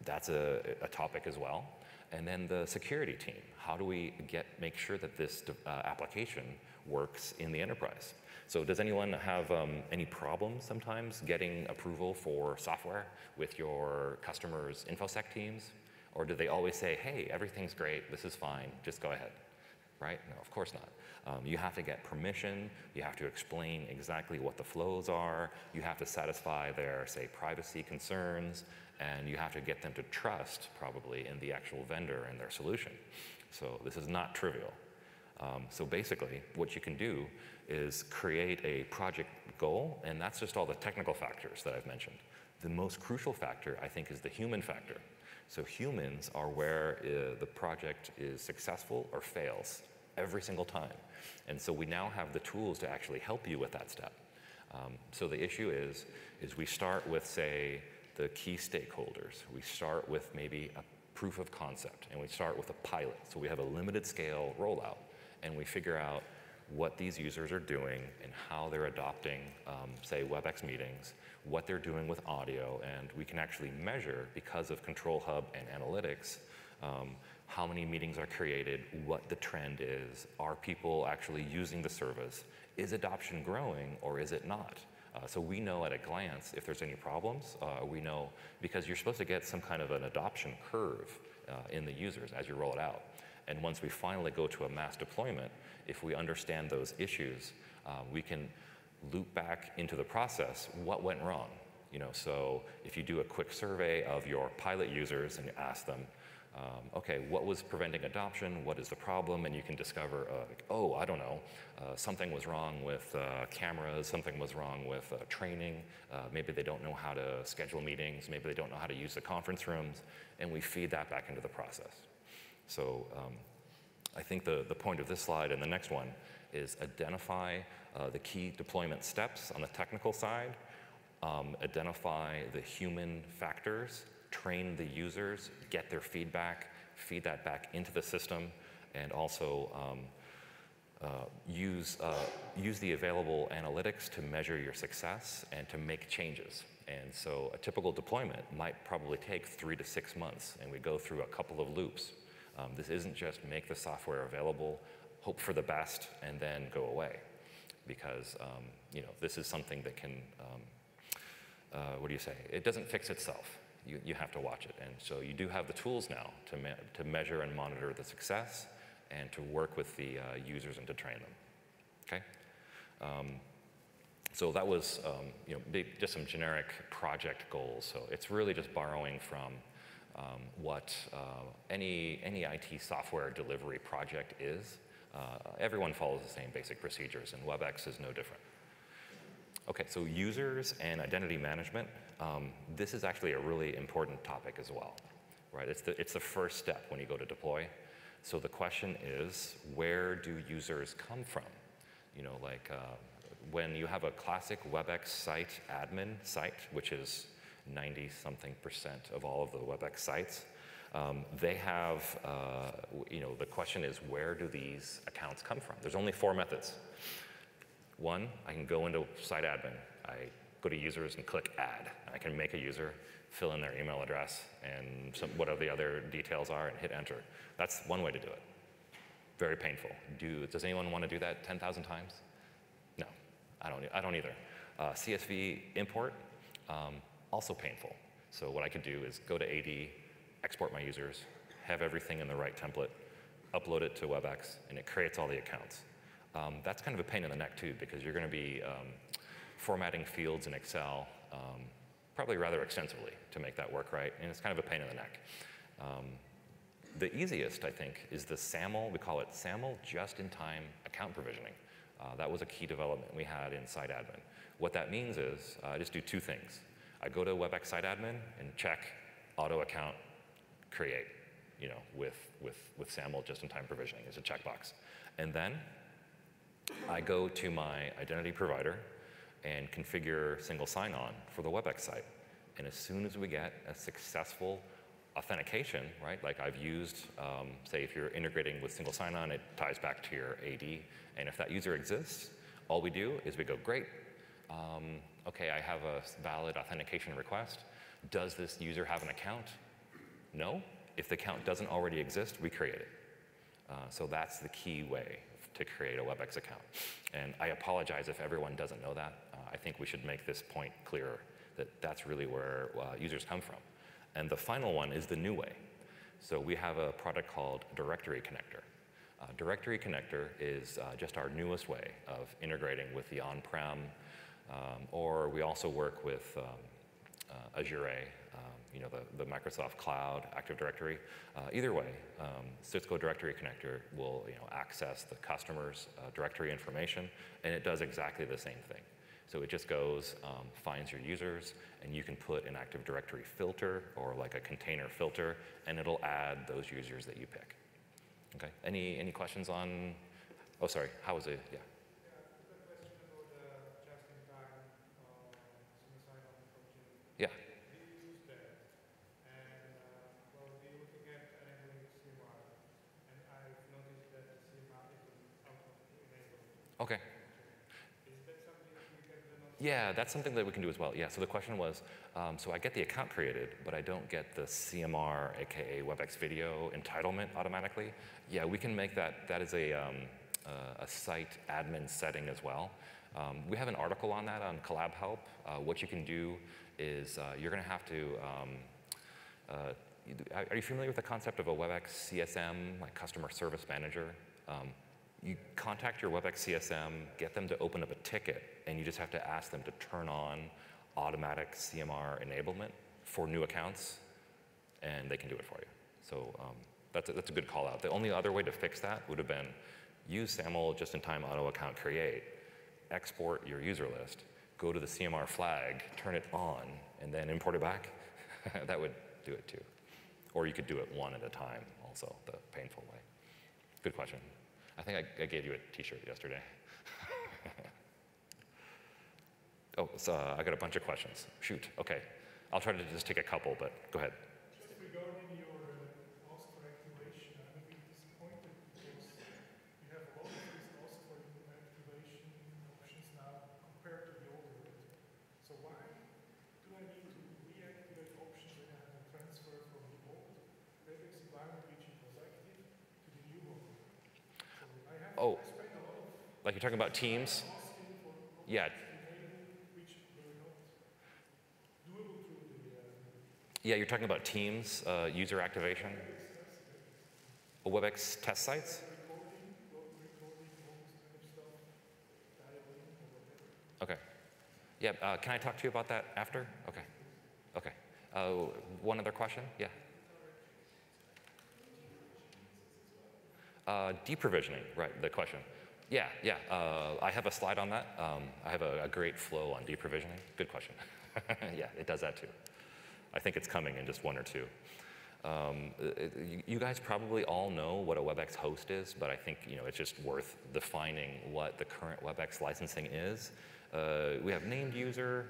That's a, a topic as well. And then the security team. How do we get make sure that this uh, application works in the enterprise? So does anyone have um, any problems sometimes getting approval for software with your customers' InfoSec teams? Or do they always say, hey, everything's great, this is fine, just go ahead? Right? No, of course not. Um, you have to get permission, you have to explain exactly what the flows are, you have to satisfy their, say, privacy concerns, and you have to get them to trust, probably, in the actual vendor and their solution. So this is not trivial. Um, so basically, what you can do is create a project goal, and that's just all the technical factors that I've mentioned. The most crucial factor, I think, is the human factor. So humans are where uh, the project is successful or fails every single time. And so we now have the tools to actually help you with that step. Um, so the issue is, is we start with, say, the key stakeholders. We start with maybe a proof of concept, and we start with a pilot. So we have a limited scale rollout, and we figure out what these users are doing and how they're adopting, um, say, WebEx meetings, what they're doing with audio, and we can actually measure, because of Control Hub and analytics, um, how many meetings are created, what the trend is, are people actually using the service, is adoption growing or is it not? Uh, so we know at a glance if there's any problems. Uh, we know because you're supposed to get some kind of an adoption curve uh, in the users as you roll it out. And once we finally go to a mass deployment, if we understand those issues, uh, we can loop back into the process what went wrong. You know, so if you do a quick survey of your pilot users and you ask them, um, okay, what was preventing adoption? What is the problem? And you can discover, uh, oh, I don't know, uh, something was wrong with uh, cameras, something was wrong with uh, training, uh, maybe they don't know how to schedule meetings, maybe they don't know how to use the conference rooms, and we feed that back into the process. So um, I think the, the point of this slide and the next one is identify uh, the key deployment steps on the technical side, um, identify the human factors train the users, get their feedback, feed that back into the system, and also um, uh, use, uh, use the available analytics to measure your success and to make changes. And so a typical deployment might probably take three to six months, and we go through a couple of loops. Um, this isn't just make the software available, hope for the best, and then go away. Because um, you know, this is something that can, um, uh, what do you say, it doesn't fix itself you, you have to watch it. And so you do have the tools now to, me to measure and monitor the success and to work with the uh, users and to train them. Okay? Um, so that was um, you know, just some generic project goals. So it's really just borrowing from um, what uh, any, any IT software delivery project is. Uh, everyone follows the same basic procedures, and WebEx is no different. Okay, so users and identity management. Um, this is actually a really important topic as well, right? It's the, it's the first step when you go to deploy. So the question is, where do users come from? You know, like uh, when you have a classic WebEx site admin site, which is 90 something percent of all of the WebEx sites, um, they have, uh, you know, the question is, where do these accounts come from? There's only four methods. One, I can go into site admin. I go to users and click add. I can make a user, fill in their email address and some, whatever the other details are and hit enter. That's one way to do it. Very painful. Do, does anyone want to do that 10,000 times? No, I don't, I don't either. Uh, CSV import, um, also painful. So what I could do is go to AD, export my users, have everything in the right template, upload it to WebEx, and it creates all the accounts. Um, that's kind of a pain in the neck too, because you're going to be um, formatting fields in Excel um, probably rather extensively to make that work right, and it's kind of a pain in the neck. Um, the easiest, I think, is the SAML, we call it SAML just-in-time account provisioning. Uh, that was a key development we had in Site Admin. What that means is uh, I just do two things. I go to WebEx Site Admin and check auto account create, you know, with, with, with SAML just-in-time provisioning as a checkbox. And then I go to my identity provider and configure single sign-on for the WebEx site. And as soon as we get a successful authentication, right, like I've used, um, say if you're integrating with single sign-on, it ties back to your AD. And if that user exists, all we do is we go, great, um, okay, I have a valid authentication request. Does this user have an account? No. If the account doesn't already exist, we create it. Uh, so that's the key way to create a WebEx account. And I apologize if everyone doesn't know that. Uh, I think we should make this point clearer, that that's really where uh, users come from. And the final one is the new way. So we have a product called Directory Connector. Uh, Directory Connector is uh, just our newest way of integrating with the on-prem, um, or we also work with um, uh, Azure, you know, the, the, Microsoft Cloud Active Directory. Uh, either way, um, Cisco Directory Connector will you know, access the customer's uh, directory information, and it does exactly the same thing. So it just goes, um, finds your users, and you can put an Active Directory filter or like a container filter, and it'll add those users that you pick. Okay, any, any questions on, oh, sorry, how was it? Yeah. Yeah. Okay. Yeah, that's something that we can do as well. Yeah, so the question was, um, so I get the account created, but I don't get the CMR, aka WebEx video entitlement automatically. Yeah, we can make that, that is a, um, uh, a site admin setting as well. Um, we have an article on that on Collab Help. Uh, what you can do is uh, you're gonna have to, um, uh, are you familiar with the concept of a WebEx CSM, like customer service manager? Um, you contact your WebEx CSM, get them to open up a ticket, and you just have to ask them to turn on automatic CMR enablement for new accounts, and they can do it for you. So um, that's, a, that's a good call out. The only other way to fix that would have been use SAML just-in-time auto account create, export your user list, go to the CMR flag, turn it on, and then import it back. [LAUGHS] that would do it too. Or you could do it one at a time also, the painful way. Good question. I think I, I gave you a t-shirt yesterday. [LAUGHS] oh, so uh, I got a bunch of questions. Shoot, okay. I'll try to just take a couple, but go ahead. Oh, like you're talking about teams? Yeah. Yeah, you're talking about teams, uh, user activation, WebEx test sites? Okay. Yeah, uh, can I talk to you about that after? Okay. Okay. Uh, one other question? Yeah. Uh, deprovisioning, right, the question. Yeah, yeah, uh, I have a slide on that. Um, I have a, a, great flow on deprovisioning. Good question. [LAUGHS] yeah, it does that too. I think it's coming in just one or two. Um, you guys probably all know what a WebEx host is, but I think you know it's just worth defining what the current WebEx licensing is. Uh, we have named user,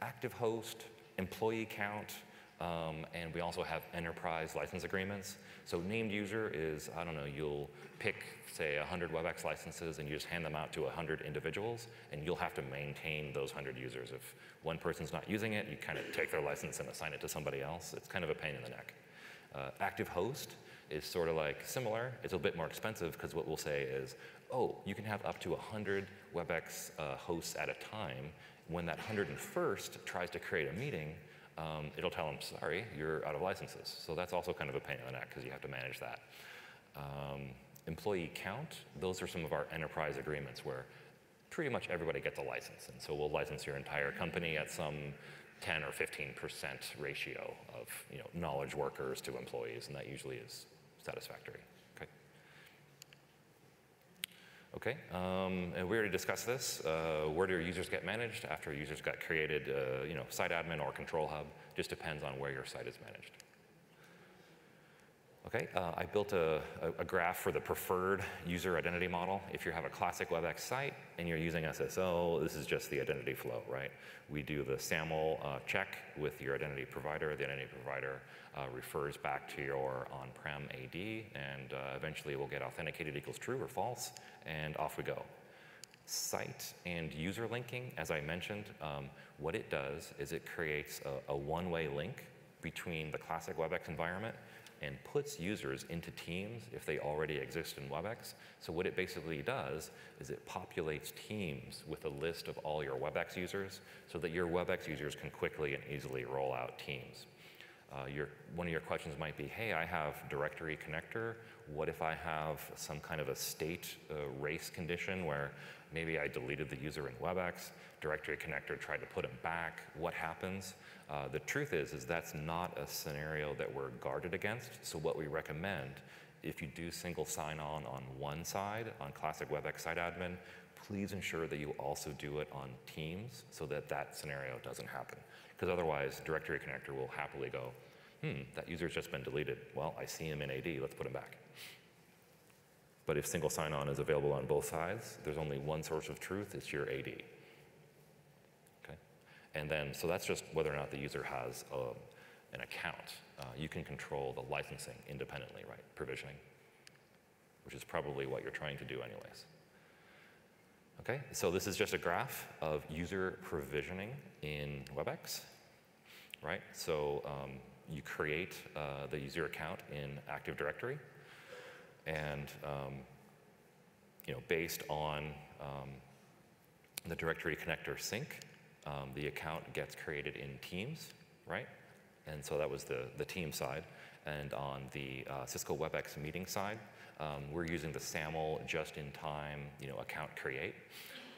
active host, employee count, um, and we also have enterprise license agreements. So named user is, I don't know, you'll pick, say, 100 WebEx licenses and you just hand them out to 100 individuals, and you'll have to maintain those 100 users. If one person's not using it, you kind of take their license and assign it to somebody else. It's kind of a pain in the neck. Uh, active host is sort of like similar. It's a bit more expensive because what we'll say is, oh, you can have up to 100 WebEx uh, hosts at a time. When that 101st tries to create a meeting, um, it'll tell them, sorry, you're out of licenses. So that's also kind of a pain in the neck because you have to manage that. Um, employee count, those are some of our enterprise agreements where pretty much everybody gets a license. And so we'll license your entire company at some 10 or 15% ratio of you know, knowledge workers to employees, and that usually is satisfactory. Okay, um, and we already discussed this. Uh, where do your users get managed after users got created? Uh, you know, site admin or control hub. Just depends on where your site is managed. Okay, uh, I built a, a, graph for the preferred user identity model. If you have a classic WebEx site and you're using SSO, this is just the identity flow, right? We do the SAML uh, check with your identity provider. The identity provider uh, refers back to your on-prem AD, and uh, eventually we'll get authenticated equals true or false, and off we go. Site and user linking, as I mentioned, um, what it does is it creates a, a one-way link between the classic WebEx environment and puts users into teams if they already exist in WebEx. So what it basically does is it populates teams with a list of all your WebEx users so that your WebEx users can quickly and easily roll out teams. Uh, your, one of your questions might be, hey, I have directory connector. What if I have some kind of a state uh, race condition where maybe I deleted the user in WebEx, directory connector tried to put him back, what happens? Uh, the truth is, is that's not a scenario that we're guarded against. So what we recommend, if you do single sign-on on one side, on classic WebEx site admin, please ensure that you also do it on Teams so that that scenario doesn't happen. Because otherwise, directory connector will happily go, hmm, that user's just been deleted. Well, I see him in AD, let's put him back. But if single sign-on is available on both sides, there's only one source of truth, it's your AD. Okay? And then, so that's just whether or not the user has um, an account. Uh, you can control the licensing independently, right? Provisioning, which is probably what you're trying to do anyways. Okay, so this is just a graph of user provisioning in WebEx, right? So um, you create uh, the user account in Active Directory, and um, you know, based on um, the directory connector sync, um, the account gets created in Teams, right? And so that was the, the team side. And on the uh, Cisco WebEx meeting side, um, we're using the SAML just-in-time you know, account create.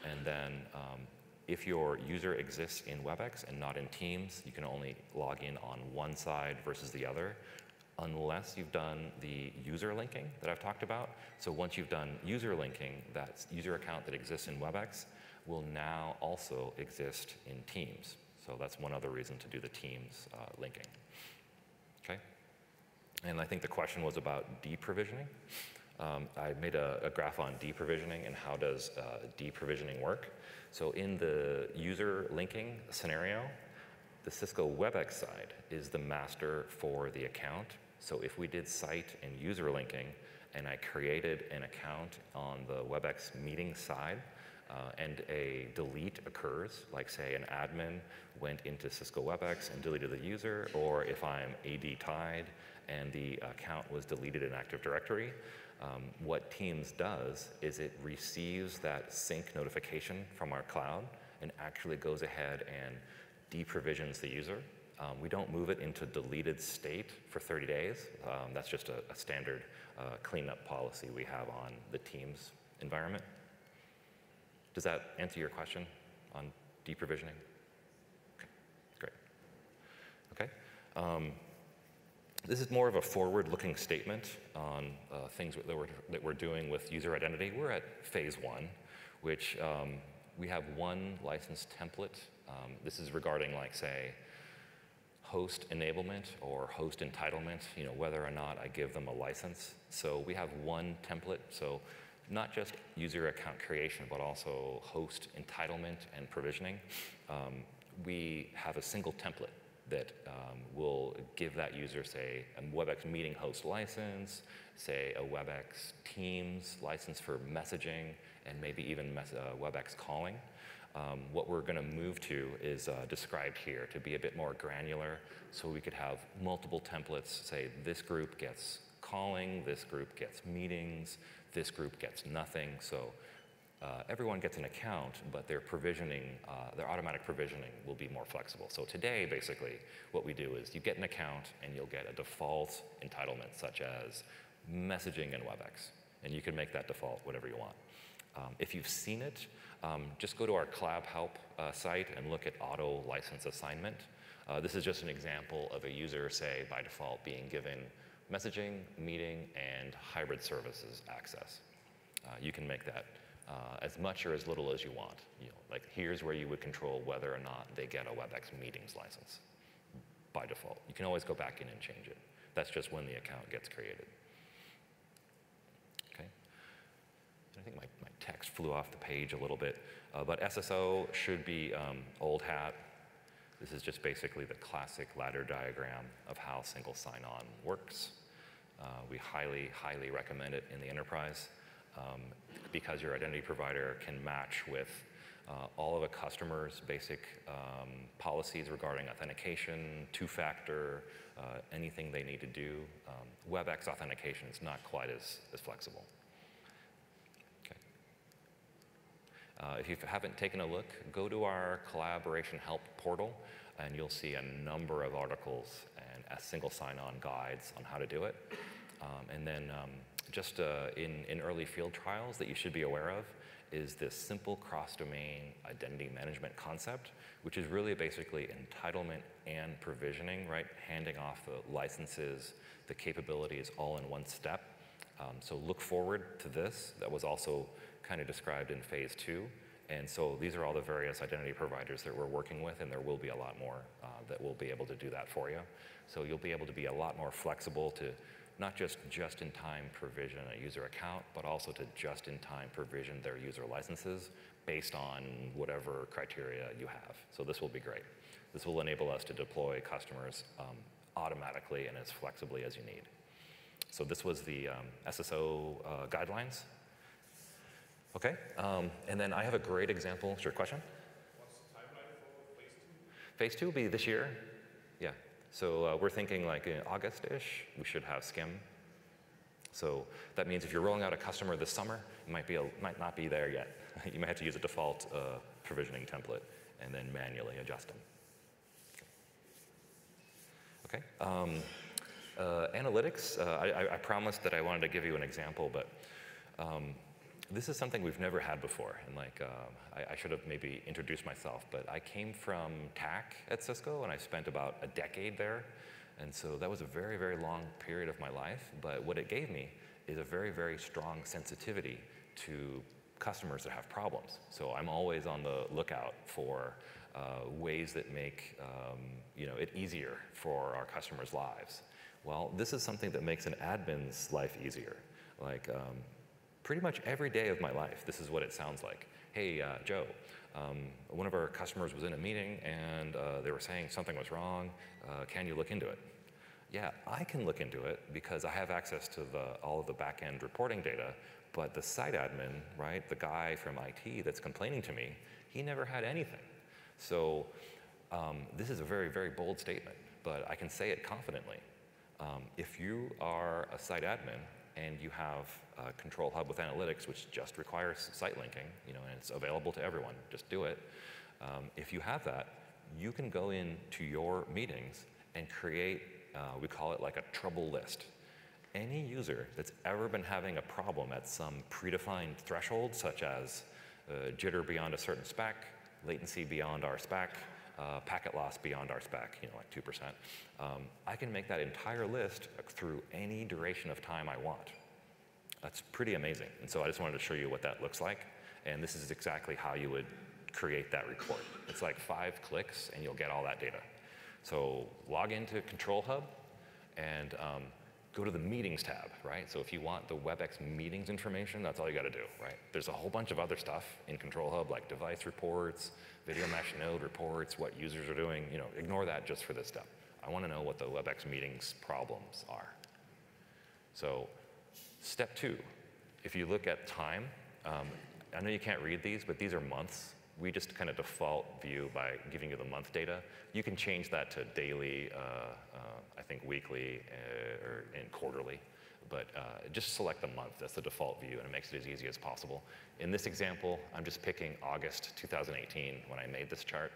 And then um, if your user exists in WebEx and not in Teams, you can only log in on one side versus the other unless you've done the user linking that I've talked about. So once you've done user linking, that user account that exists in WebEx, will now also exist in Teams. So that's one other reason to do the Teams uh, linking. Okay? And I think the question was about deprovisioning. Um, I made a, a, graph on deprovisioning and how does uh, deprovisioning work. So in the user linking scenario, the Cisco WebEx side is the master for the account. So if we did site and user linking, and I created an account on the WebEx meeting side, uh, and a delete occurs, like say an admin went into Cisco WebEx and deleted the user, or if I'm AD tied and the account was deleted in Active Directory, um, what Teams does is it receives that sync notification from our cloud and actually goes ahead and deprovisions the user. Um, we don't move it into deleted state for 30 days. Um, that's just a, a standard uh, cleanup policy we have on the Teams environment. Does that answer your question on deprovisioning? Okay, great. Okay. This is more of a forward-looking statement on uh, things that we're, that we're doing with user identity. We're at phase one, which um, we have one license template. Um, this is regarding, like, say, host enablement or host entitlement, you know, whether or not I give them a license. So we have one template. So not just user account creation, but also host entitlement and provisioning. Um, we have a single template that um, will give that user, say, a WebEx meeting host license, say a WebEx Teams license for messaging, and maybe even uh, WebEx calling. Um, what we're going to move to is uh, described here to be a bit more granular so we could have multiple templates, say this group gets calling, this group gets meetings, this group gets nothing. So uh, everyone gets an account, but their provisioning, uh, their automatic provisioning will be more flexible. So today, basically, what we do is you get an account and you'll get a default entitlement, such as messaging and WebEx. And you can make that default whatever you want. Um, if you've seen it, um, just go to our Collab Help uh, site and look at auto license assignment. Uh, this is just an example of a user, say, by default being given messaging, meeting, and hybrid services access. Uh, you can make that uh, as much or as little as you want. You know, like here's where you would control whether or not they get a WebEx meetings license by default. You can always go back in and change it. That's just when the account gets created. Okay. I think my, my text flew off the page a little bit, uh, but SSO should be um, old hat. This is just basically the classic ladder diagram of how single sign-on works. Uh, we highly, highly recommend it in the enterprise. Um, because your identity provider can match with uh, all of a customer's basic um, policies regarding authentication, two-factor, uh, anything they need to do. Um, WebEx authentication is not quite as, as flexible. Uh, if you haven't taken a look, go to our collaboration help portal and you'll see a number of articles and a single sign-on guides on how to do it. Um, and then um, just uh, in, in early field trials that you should be aware of, is this simple cross-domain identity management concept, which is really basically entitlement and provisioning, right? Handing off the licenses, the capabilities all in one step. Um, so look forward to this. That was also kind of described in phase two. And so these are all the various identity providers that we're working with, and there will be a lot more uh, that will be able to do that for you. So you'll be able to be a lot more flexible to not just just-in-time provision a user account, but also to just-in-time provision their user licenses based on whatever criteria you have. So this will be great. This will enable us to deploy customers um, automatically and as flexibly as you need. So this was the um, SSO uh, guidelines. Okay, um, and then I have a great example. Sure, question? What's the timeline for phase two? Phase two will be this year. Yeah. So uh, we're thinking like in August-ish, we should have SCIM. So that means if you're rolling out a customer this summer, it might, be a, might not be there yet. [LAUGHS] you might have to use a default uh, provisioning template and then manually adjust them. Okay. Um, uh, analytics, uh, I, I, promised that I wanted to give you an example, but um, this is something we've never had before. And like, uh, I, I, should have maybe introduced myself, but I came from TAC at Cisco and I spent about a decade there. And so that was a very, very long period of my life. But what it gave me is a very, very strong sensitivity to customers that have problems. So I'm always on the lookout for uh, ways that make um, you know, it easier for our customers' lives. Well, this is something that makes an admin's life easier. Like, um, pretty much every day of my life, this is what it sounds like. Hey, uh, Joe, um, one of our customers was in a meeting and uh, they were saying something was wrong. Uh, can you look into it? Yeah, I can look into it because I have access to the, all of the back-end reporting data, but the site admin, right, the guy from IT that's complaining to me, he never had anything. So um, this is a very, very bold statement, but I can say it confidently. Um, if you are a site admin and you have a Control Hub with analytics, which just requires site linking, you know, and it's available to everyone, just do it. Um, if you have that, you can go into your meetings and create, uh, we call it like a trouble list. Any user that's ever been having a problem at some predefined threshold, such as uh, jitter beyond a certain spec, latency beyond our spec, uh, packet loss beyond our spec, you know, like 2%, um, I can make that entire list through any duration of time I want. That's pretty amazing. And so I just wanted to show you what that looks like. And this is exactly how you would create that report. It's like five clicks and you'll get all that data. So log into Control Hub and um, go to the Meetings tab, right? So if you want the WebEx meetings information, that's all you got to do, right? There's a whole bunch of other stuff in Control Hub like device reports, video mesh node reports, what users are doing. You know, ignore that just for this step. I want to know what the WebEx meetings problems are. So step two, if you look at time, um, I know you can't read these, but these are months. We just kind of default view by giving you the month data. You can change that to daily, uh, uh, I think weekly, uh, or and quarterly. But uh, just select the month. That's the default view, and it makes it as easy as possible. In this example, I'm just picking August 2018 when I made this chart.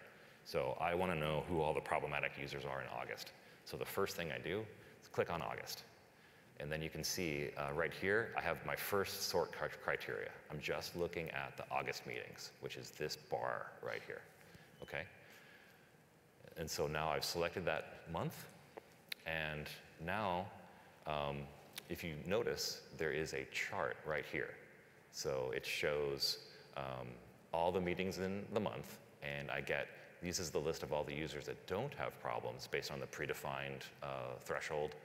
So I want to know who all the problematic users are in August. So the first thing I do is click on August. And then you can see uh, right here, I have my first sort criteria. I'm just looking at the August meetings, which is this bar right here, okay? And so now I've selected that month, and now, um, if you notice, there is a chart right here. So it shows um, all the meetings in the month, and I get this is the list of all the users that don't have problems based on the predefined uh, threshold.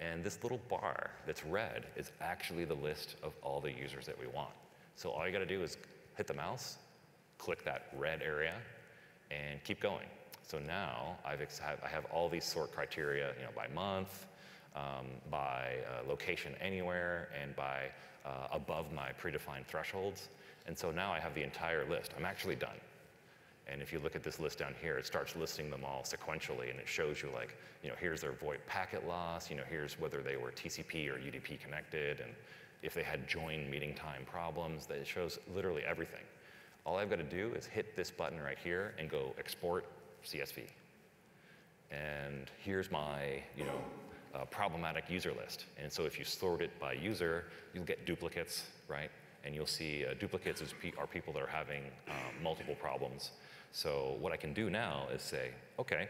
And this little bar that's red is actually the list of all the users that we want. So all you gotta do is hit the mouse, click that red area, and keep going. So now I've, I have all these sort criteria you know, by month, um, by uh, location anywhere and by uh, above my predefined thresholds. And so now I have the entire list. I'm actually done. And if you look at this list down here, it starts listing them all sequentially, and it shows you like, you know, here's their VoIP packet loss, you know, here's whether they were TCP or UDP connected, and if they had join meeting time problems, that it shows literally everything. All I've got to do is hit this button right here and go export CSV. And here's my, you know, uh, problematic user list. And so if you sort it by user, you'll get duplicates, right? And you'll see uh, duplicates pe are people that are having um, multiple problems. So what I can do now is say, okay,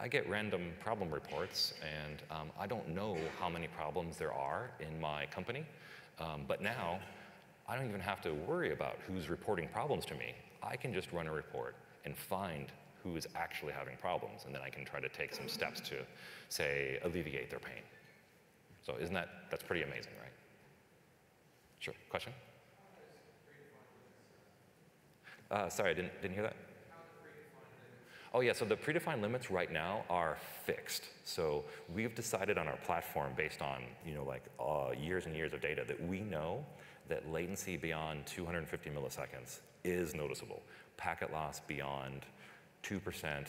I get random problem reports, and um, I don't know how many problems there are in my company, um, but now I don't even have to worry about who's reporting problems to me. I can just run a report and find who is actually having problems, and then I can try to take some steps to, say, alleviate their pain. So isn't that, that's pretty amazing, right? Sure, question? Uh, sorry, I didn't, didn't hear that. Oh yeah, so the predefined limits right now are fixed. So we've decided on our platform based on you know like uh, years and years of data that we know that latency beyond 250 milliseconds is noticeable. Packet loss beyond 2%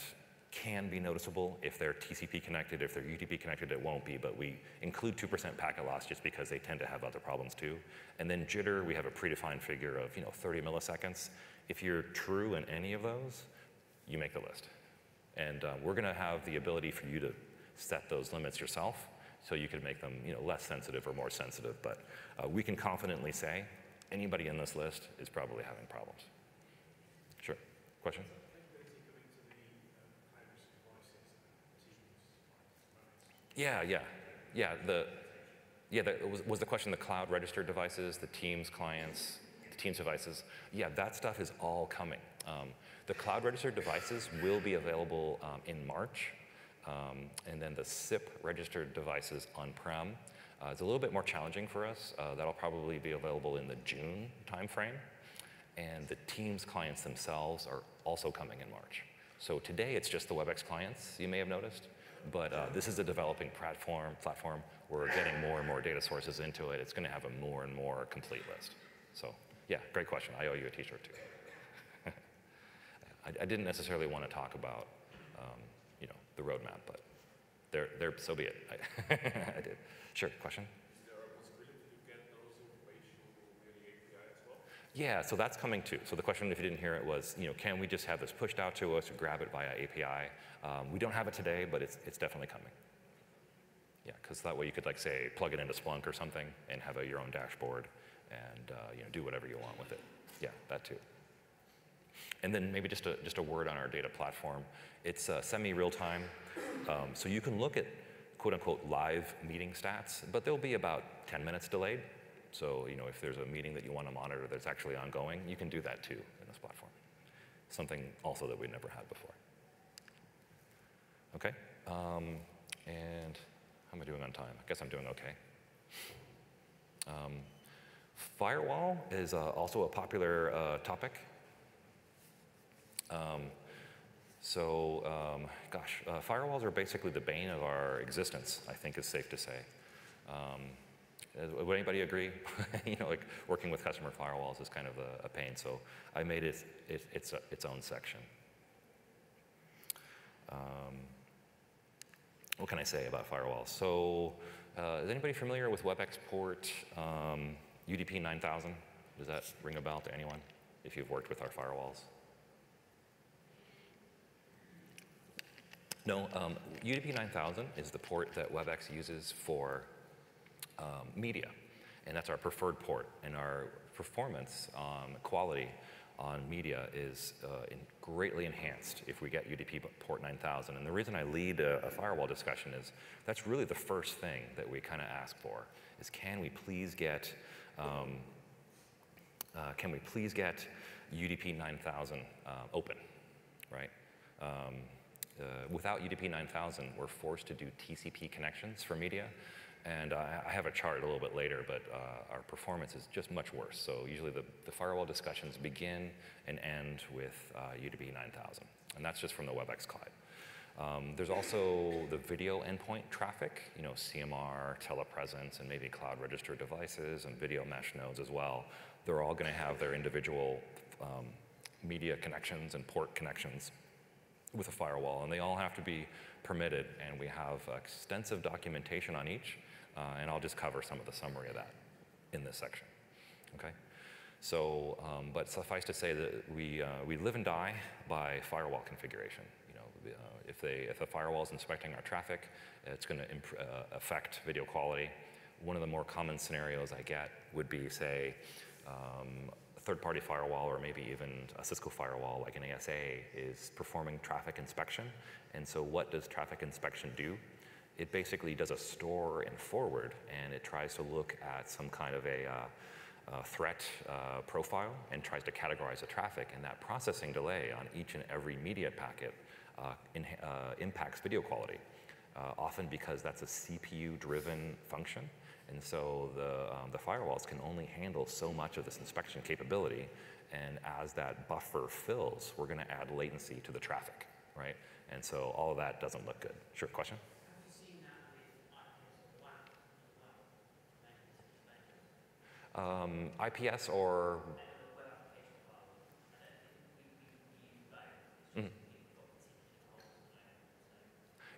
can be noticeable. If they're TCP connected, if they're UDP connected, it won't be, but we include 2% packet loss just because they tend to have other problems too. And then jitter, we have a predefined figure of you know 30 milliseconds. If you're true in any of those, you make the list. And uh, we're gonna have the ability for you to set those limits yourself so you can make them you know, less sensitive or more sensitive. But uh, we can confidently say anybody in this list is probably having problems. Sure, question? Yeah, yeah, yeah. The yeah, the, was, was the question the cloud registered devices, the Teams clients, the Teams devices? Yeah, that stuff is all coming. Um, the cloud registered devices will be available um, in March, um, and then the SIP registered devices on-prem. Uh, it's a little bit more challenging for us. Uh, that'll probably be available in the June timeframe. And the Teams clients themselves are also coming in March. So today it's just the WebEx clients, you may have noticed. But uh, this is a developing platform, platform. We're getting more and more data sources into it. It's going to have a more and more complete list. So yeah, great question. I owe you a t-shirt too. I, I, didn't necessarily want to talk about, um, you know, the roadmap, but there, there, so be it. I, [LAUGHS] I did. Sure, question? Yeah, so that's coming too. So the question, if you didn't hear it, was, you know, can we just have this pushed out to us, or grab it via API? Um, we don't have it today, but it's, it's definitely coming. Yeah, because that way you could like say plug it into Splunk or something and have a, your own dashboard and uh, you know do whatever you want with it. Yeah, that too. And then maybe just a, just a word on our data platform. It's uh, semi-real time, um, so you can look at quote unquote live meeting stats, but they'll be about 10 minutes delayed. So you know if there's a meeting that you want to monitor that's actually ongoing, you can do that too in this platform. Something also that we never had before. Okay, um, and how am I doing on time? I guess I'm doing okay. Um, firewall is uh, also a popular uh, topic. Um, so, um, gosh, uh, firewalls are basically the bane of our existence, I think is safe to say. Um, would anybody agree? [LAUGHS] you know, like working with customer firewalls is kind of a, a pain, so I made it, it its, its own section. Um, what can I say about firewalls? So uh, is anybody familiar with WebEx port um, UDP 9000? Does that ring a bell to anyone if you've worked with our firewalls? No, um, UDP 9000 is the port that WebEx uses for um, media, and that's our preferred port. And our performance um, quality on media is uh, greatly enhanced if we get UDP port 9000. And the reason I lead a, a firewall discussion is that's really the first thing that we kind of ask for is can we please get um, uh, can we please get UDP 9000 uh, open, right? Um, uh, without UDP 9000, we're forced to do TCP connections for media, and uh, I have a chart a little bit later, but uh, our performance is just much worse. So usually the, the firewall discussions begin and end with uh, UDP 9000. And that's just from the WebEx cloud. Um, there's also the video endpoint traffic, you know, CMR, telepresence, and maybe cloud registered devices and video mesh nodes as well. They're all going to have their individual um, media connections and port connections with a firewall, and they all have to be permitted, and we have extensive documentation on each, uh, and I'll just cover some of the summary of that in this section, okay? So, um, but suffice to say that we, uh, we live and die by firewall configuration. You know, uh, if, they, if the firewall is inspecting our traffic, it's going to uh, affect video quality. One of the more common scenarios I get would be, say, um, third-party firewall or maybe even a Cisco firewall like an ASA is performing traffic inspection. And so what does traffic inspection do? It basically does a store and forward and it tries to look at some kind of a uh, threat uh, profile and tries to categorize the traffic and that processing delay on each and every media packet uh, in, uh, impacts video quality. Uh, often because that's a CPU driven function and so the, um, the firewalls can only handle so much of this inspection capability. And as that buffer fills, we're going to add latency to the traffic, right? And so all of that doesn't look good. Sure, question? Um, IPS or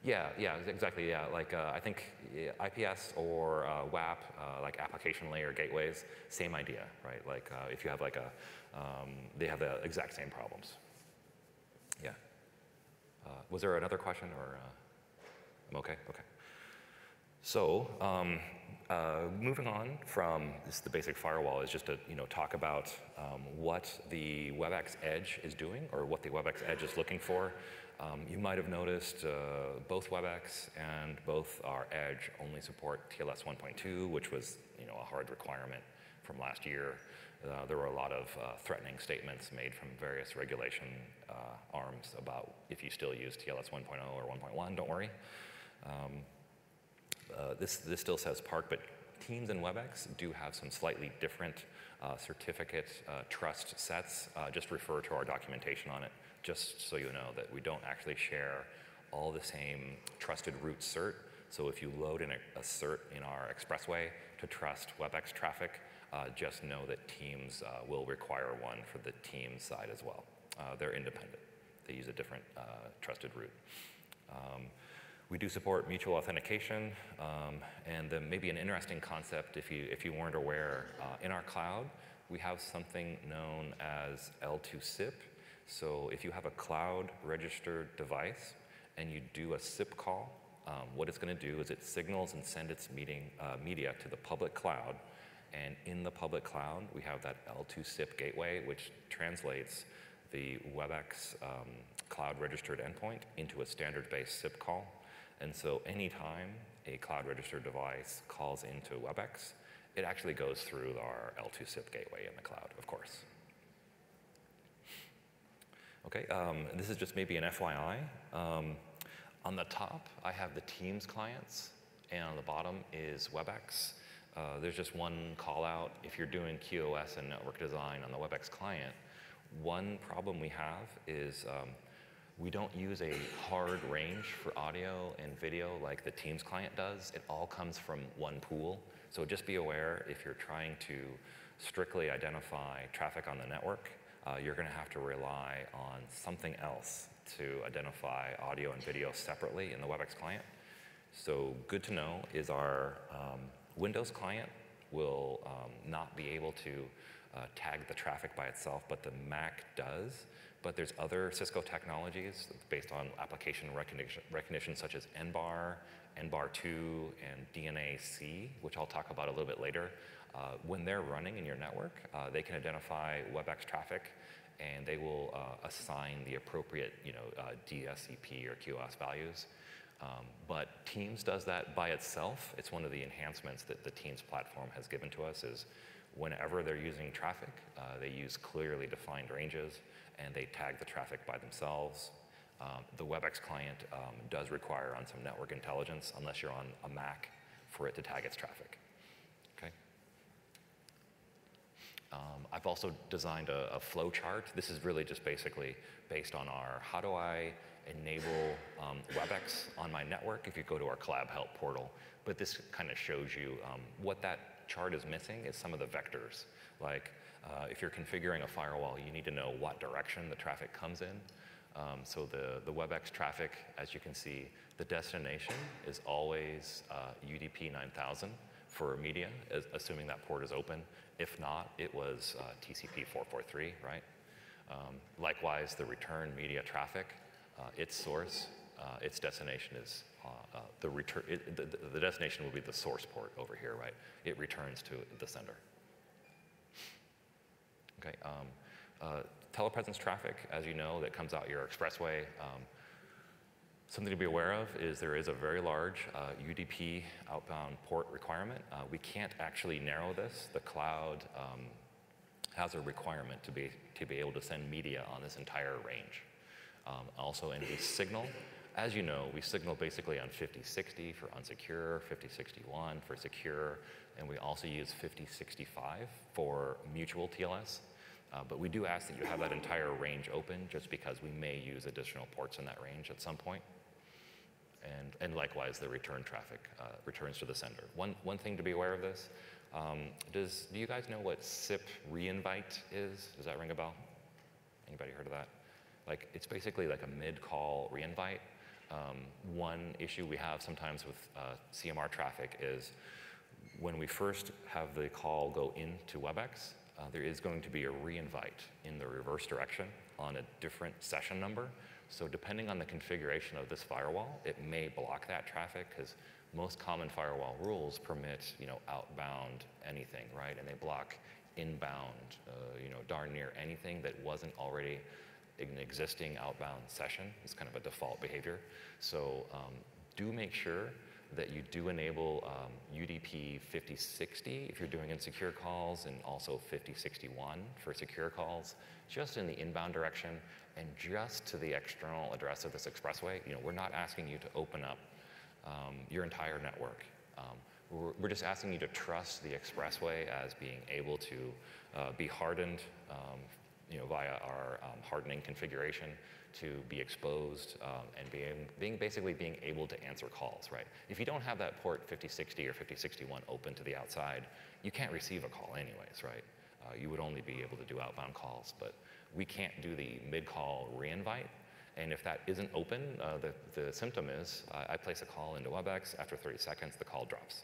Yeah, yeah, exactly. Yeah, like uh, I think IPS or uh, WAP, uh, like application layer gateways, same idea, right? Like uh, if you have like a, um, they have the exact same problems. Yeah. Uh, was there another question or? Uh, I'm okay. Okay. So um, moving on from this, the basic firewall is just to you know talk about um, what the WebEx Edge is doing or what the WebEx Edge is looking for. Um, you might have noticed uh, both WebEx and both our Edge only support TLS 1.2, which was you know, a hard requirement from last year. Uh, there were a lot of uh, threatening statements made from various regulation uh, arms about if you still use TLS 1.0 or 1.1, don't worry. Um, uh, this, this still says Spark, but Teams and WebEx do have some slightly different uh, certificate trust sets. just refer to our documentation on it just so you know that we don't actually share all the same trusted root cert. So if you load in a, a cert in our expressway to trust WebEx traffic, uh, just know that Teams uh, will require one for the Teams side as well. Uh, they're independent. They use a different uh, trusted root. Um, we do support mutual authentication, um, and then maybe an interesting concept if you, if you weren't aware, uh, in our cloud, we have something known as L2SIP, so if you have a cloud registered device and you do a SIP call, um, what it's going to do is it signals and sends its meeting, uh, media to the public cloud. And in the public cloud, we have that L2 SIP gateway, which translates the WebEx um, cloud registered endpoint into a standard based SIP call. And so anytime a cloud registered device calls into WebEx, it actually goes through our L2 SIP gateway in the cloud, of course. Okay, um, this is just maybe an FYI. Um, on the top, I have the Teams clients, and on the bottom is WebEx. Uh, there's just one call out. If you're doing QoS and network design on the WebEx client, one problem we have is um, we don't use a hard range for audio and video like the Teams client does. It all comes from one pool. So just be aware if you're trying to strictly identify traffic on the network, uh, you're going to have to rely on something else to identify audio and video separately in the WebEx client. So good to know is our um, Windows client will um, not be able to uh, tag the traffic by itself, but the Mac does. But there's other Cisco technologies based on application recognition, recognition such as NBAR, NBAR2, and DNA-C, which I'll talk about a little bit later. Uh, when they're running in your network, uh, they can identify WebEx traffic and they will uh, assign the appropriate you know, uh, DSCP or QoS values. Um, but Teams does that by itself. It's one of the enhancements that the Teams platform has given to us is whenever they're using traffic, uh, they use clearly defined ranges and they tag the traffic by themselves. Um, the WebEx client um, does require on some network intelligence unless you're on a Mac for it to tag its traffic. Um, I've also designed a, a flow chart. This is really just basically based on our how do I enable um, WebEx on my network if you go to our Collab Help portal. But this kind of shows you um, what that chart is missing is some of the vectors. Like uh, if you're configuring a firewall, you need to know what direction the traffic comes in. Um, so the, the WebEx traffic, as you can see, the destination is always uh, UDP 9000 for media, as, assuming that port is open. If not, it was uh, TCP 443, right? Um, likewise, the return media traffic, uh, its source, uh, its destination is uh, uh, the return. The, the destination will be the source port over here, right? It returns to the sender. Okay. Um, uh, telepresence traffic, as you know, that comes out your expressway. Um, something to be aware of is there is a very large uh, UDP outbound port requirement. Uh, we can't actually narrow this. The cloud um, has a requirement to be, to be able to send media on this entire range. Um, also, in the signal, as you know, we signal basically on 5060 for unsecure, 5061 for secure, and we also use 5065 for mutual TLS. Uh, but we do ask that you have that entire range open just because we may use additional ports in that range at some point. And, and likewise, the return traffic uh, returns to the sender. One, one thing to be aware of this, um, does, do you guys know what SIP reinvite is? Does that ring a bell? Anybody heard of that? Like, it's basically like a mid-call reinvite. Um, one issue we have sometimes with uh, CMR traffic is when we first have the call go into WebEx, uh, there is going to be a reinvite in the reverse direction on a different session number. So depending on the configuration of this firewall, it may block that traffic because most common firewall rules permit, you know, outbound anything, right? And they block inbound, uh, you know, darn near anything that wasn't already an existing outbound session. It's kind of a default behavior. So um, do make sure that you do enable um, UDP 5060 if you're doing insecure calls and also 5061 for secure calls, just in the inbound direction and just to the external address of this expressway. You know, we're not asking you to open up um, your entire network. Um, we're, we're, just asking you to trust the expressway as being able to uh, be hardened um, you know, via our um, hardening configuration to be exposed um, and being, being basically being able to answer calls, right? If you don't have that port 5060 or 5061 open to the outside, you can't receive a call anyways, right? Uh, you would only be able to do outbound calls, but we can't do the mid-call reinvite. And if that isn't open, uh, the, the symptom is uh, I place a call into WebEx, after 30 seconds, the call drops.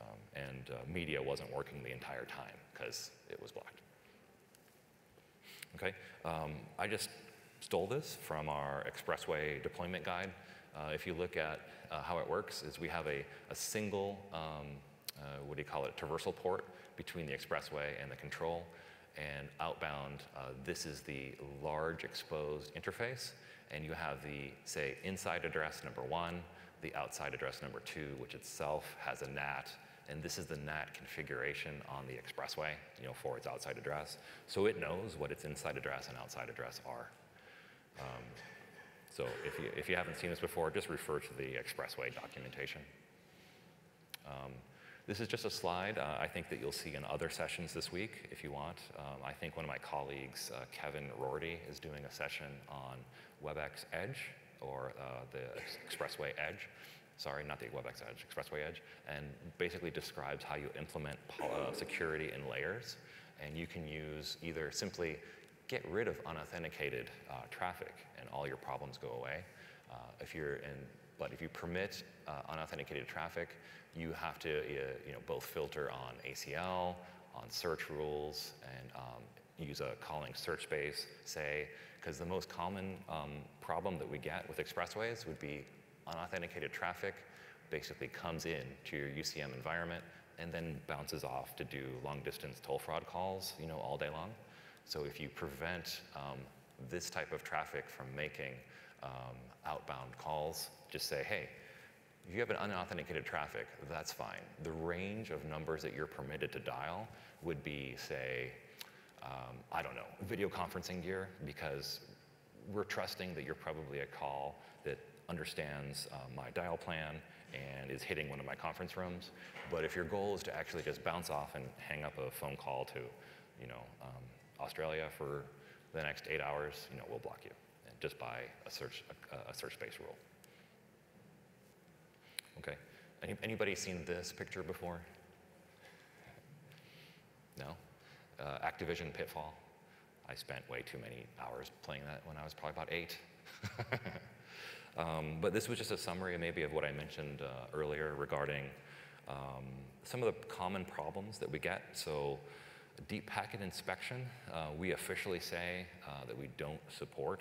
Um, and uh, media wasn't working the entire time because it was blocked. Okay, um, I just stole this from our expressway deployment guide. Uh, if you look at uh, how it works, is we have a, a single, um, uh, what do you call it, traversal port between the expressway and the control. And outbound, uh, this is the large exposed interface. And you have the, say, inside address number one, the outside address number two, which itself has a NAT and this is the NAT configuration on the expressway, you know, for its outside address. So it knows what its inside address and outside address are. Um, so if you, if you haven't seen this before, just refer to the expressway documentation. Um, this is just a slide uh, I think that you'll see in other sessions this week if you want. Um, I think one of my colleagues, uh, Kevin Roarty, is doing a session on WebEx Edge or uh, the Expressway Edge sorry, not the WebEx Edge, Expressway Edge, and basically describes how you implement uh, security in layers. And you can use either simply get rid of unauthenticated uh, traffic and all your problems go away. Uh, if you're in, but if you permit uh, unauthenticated traffic, you have to uh, you know, both filter on ACL, on search rules, and um, use a calling search space, say, because the most common um, problem that we get with expressways would be unauthenticated traffic basically comes in to your UCM environment and then bounces off to do long distance toll fraud calls, you know, all day long. So if you prevent um, this type of traffic from making um, outbound calls, just say, hey, if you have an unauthenticated traffic, that's fine. The range of numbers that you're permitted to dial would be, say, um, I don't know, video conferencing gear, because we're trusting that you're probably a call that understands uh, my dial plan and is hitting one of my conference rooms. But if your goal is to actually just bounce off and hang up a phone call to you know, um, Australia for the next eight hours, you know, we'll block you just by a search, a, a search space rule. Okay. Any, anybody seen this picture before? No? Uh, Activision Pitfall. I spent way too many hours playing that when I was probably about eight. [LAUGHS] um, but this was just a summary maybe of what I mentioned uh, earlier regarding um, some of the common problems that we get. So deep packet inspection, uh, we officially say uh, that we don't support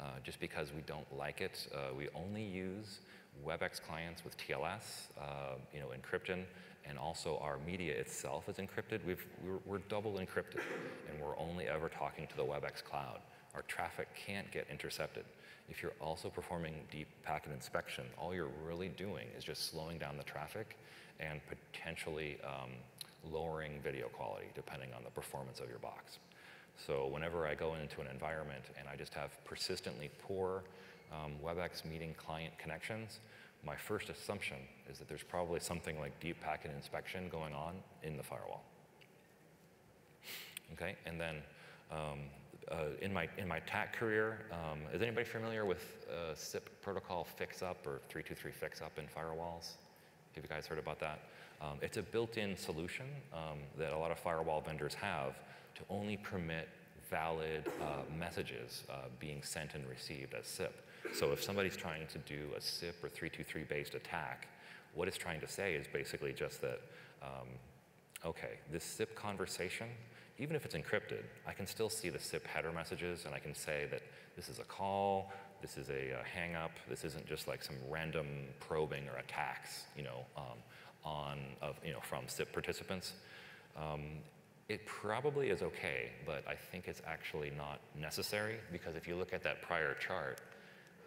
uh, just because we don't like it. Uh, we only use WebEx clients with TLS, uh, you know, encryption, and also our media itself is encrypted. we are we're double encrypted, and we're only ever talking to the WebEx cloud. Our traffic can't get intercepted. If you're also performing deep packet inspection, all you're really doing is just slowing down the traffic and potentially um, lowering video quality depending on the performance of your box. So whenever I go into an environment and I just have persistently poor um, WebEx meeting client connections, my first assumption is that there's probably something like deep packet inspection going on in the firewall. Okay, and then um, uh, in my in my TAC career, um, is anybody familiar with uh, SIP protocol fix-up or 323 fix-up in firewalls? Have you guys heard about that? Um, it's a built-in solution um, that a lot of firewall vendors have to only permit valid uh, messages uh, being sent and received as SIP. So if somebody's trying to do a SIP or 323 based attack, what it's trying to say is basically just that, um, okay, this SIP conversation, even if it's encrypted, I can still see the SIP header messages and I can say that this is a call, this is a, a hang up, this isn't just like some random probing or attacks, you know, um, on, of, you know, from SIP participants. Um, it probably is okay, but I think it's actually not necessary because if you look at that prior chart,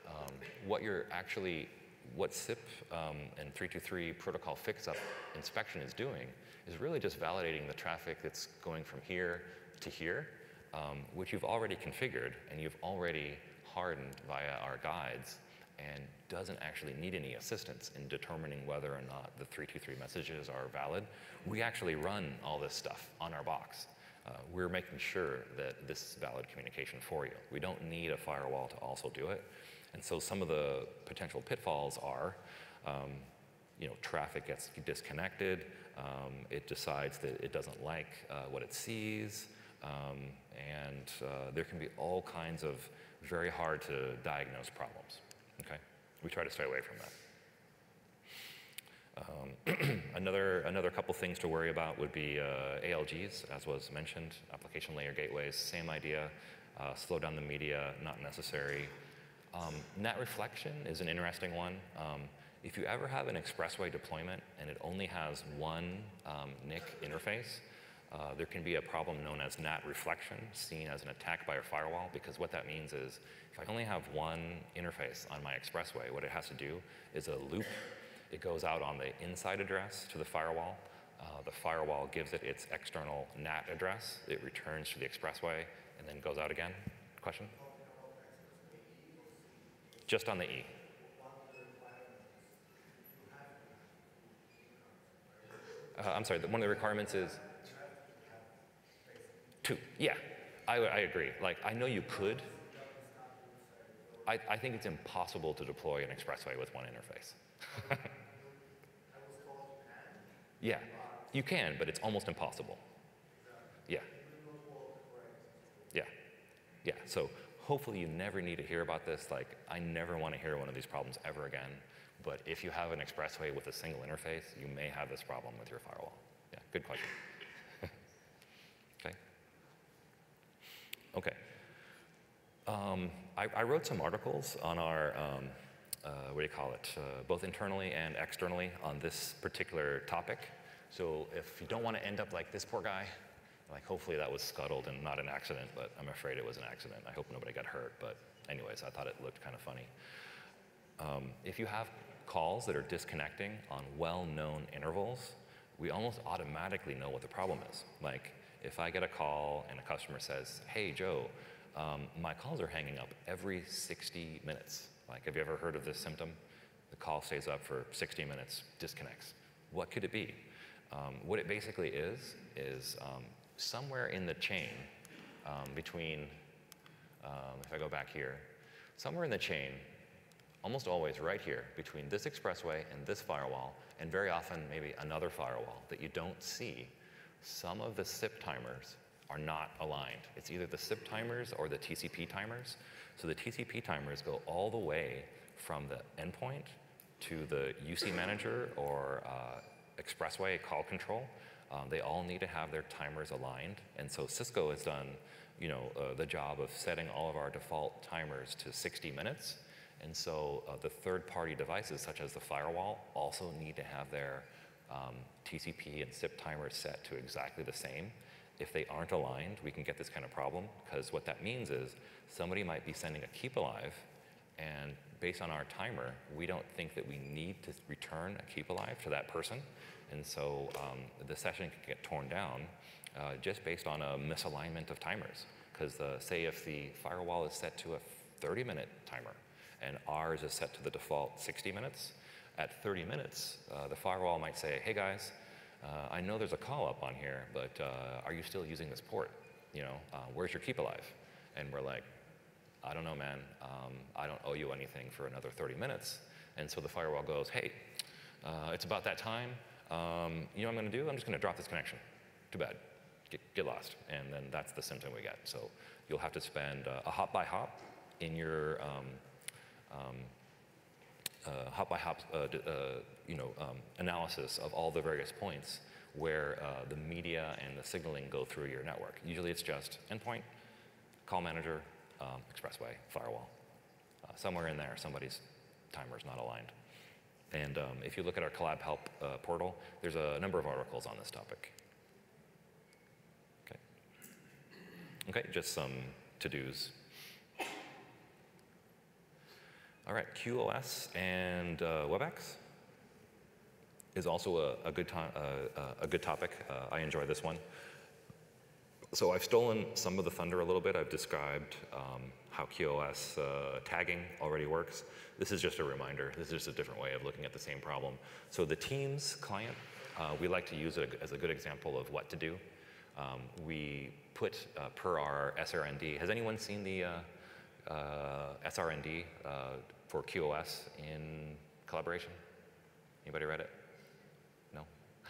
um, what you're actually, what SIP um, and 323 protocol fix-up inspection is doing is really just validating the traffic that's going from here to here, um, which you've already configured and you've already hardened via our guides and doesn't actually need any assistance in determining whether or not the 323 messages are valid. We actually run all this stuff on our box. Uh, we're making sure that this is valid communication for you. We don't need a firewall to also do it. And so some of the potential pitfalls are, um, you know, traffic gets disconnected, um, it decides that it doesn't like uh, what it sees, um, and uh, there can be all kinds of very hard to diagnose problems. Okay, we try to stay away from that. Um, [CLEARS THROAT] another, another couple things to worry about would be uh, ALGs, as was mentioned, application layer gateways, same idea, uh, slow down the media, not necessary. Um, NAT reflection is an interesting one. Um, if you ever have an expressway deployment and it only has one um, NIC interface, uh, there can be a problem known as NAT reflection, seen as an attack by a firewall, because what that means is if I only have one interface on my expressway, what it has to do is a loop. It goes out on the inside address to the firewall. Uh, the firewall gives it its external NAT address. It returns to the expressway and then goes out again. Question? Just on the E. Uh, I'm sorry, one of the requirements is Two, yeah, I, I agree. Like, I know you could. I, I think it's impossible to deploy an expressway with one interface. [LAUGHS] yeah, you can, but it's almost impossible. Yeah. Yeah. Yeah. So hopefully you never need to hear about this. Like, I never want to hear one of these problems ever again. But if you have an expressway with a single interface, you may have this problem with your firewall. Yeah, good question. Okay. Um, I, I, wrote some articles on our, um, uh, what do you call it, uh, both internally and externally on this particular topic. So if you don't want to end up like this poor guy, like hopefully that was scuttled and not an accident, but I'm afraid it was an accident. I hope nobody got hurt, but anyways, I thought it looked kind of funny. Um, if you have calls that are disconnecting on well-known intervals, we almost automatically know what the problem is. Like if I get a call and a customer says, hey, Joe, um, my calls are hanging up every 60 minutes. Like, have you ever heard of this symptom? The call stays up for 60 minutes, disconnects. What could it be? Um, what it basically is, is um, somewhere in the chain um, between, um, if I go back here, somewhere in the chain, almost always right here, between this expressway and this firewall, and very often maybe another firewall that you don't see, some of the SIP timers are not aligned. It's either the SIP timers or the TCP timers. So the TCP timers go all the way from the endpoint to the UC manager or uh, expressway call control. Um, they all need to have their timers aligned. And so Cisco has done you know, uh, the job of setting all of our default timers to 60 minutes. And so uh, the third-party devices, such as the firewall, also need to have their um, TCP and SIP timers set to exactly the same. If they aren't aligned, we can get this kind of problem, because what that means is somebody might be sending a keep alive, and based on our timer, we don't think that we need to return a keep alive to that person. And so um, the session can get torn down uh, just based on a misalignment of timers. Because uh, say if the firewall is set to a 30 minute timer and ours is set to the default 60 minutes, at 30 minutes, uh, the firewall might say, hey guys, uh, I know there's a call up on here, but uh, are you still using this port? You know, uh, where's your keep alive? And we're like, I don't know, man. Um, I don't owe you anything for another 30 minutes. And so the firewall goes, hey, it's about that time. Um, you know what I'm going to do? I'm just going to drop this connection. Too bad get, get lost. And then that's the symptom we get. So you'll have to spend uh, a hop by hop in your um, um, uh, hop by hop uh, uh you know, um, analysis of all the various points where uh, the media and the signaling go through your network. Usually it's just endpoint, call manager, um, expressway, firewall. Uh, somewhere in there, somebody's timer is not aligned. And um, if you look at our Collab Help portal, there's a number of articles on this topic. Okay, okay, just some to-dos. All right, QoS and uh, WebEx is also a, a good, uh, uh, a good topic. Uh, I enjoy this one. So I've stolen some of the thunder a little bit. I've described um, how QoS uh, tagging already works. This is just a reminder. This is just a different way of looking at the same problem. So the Teams client, uh, we like to use it as a good example of what to do. Um, we put per our SRND. Has anyone seen the SRND uh, for QoS in collaboration? Anybody read it? No?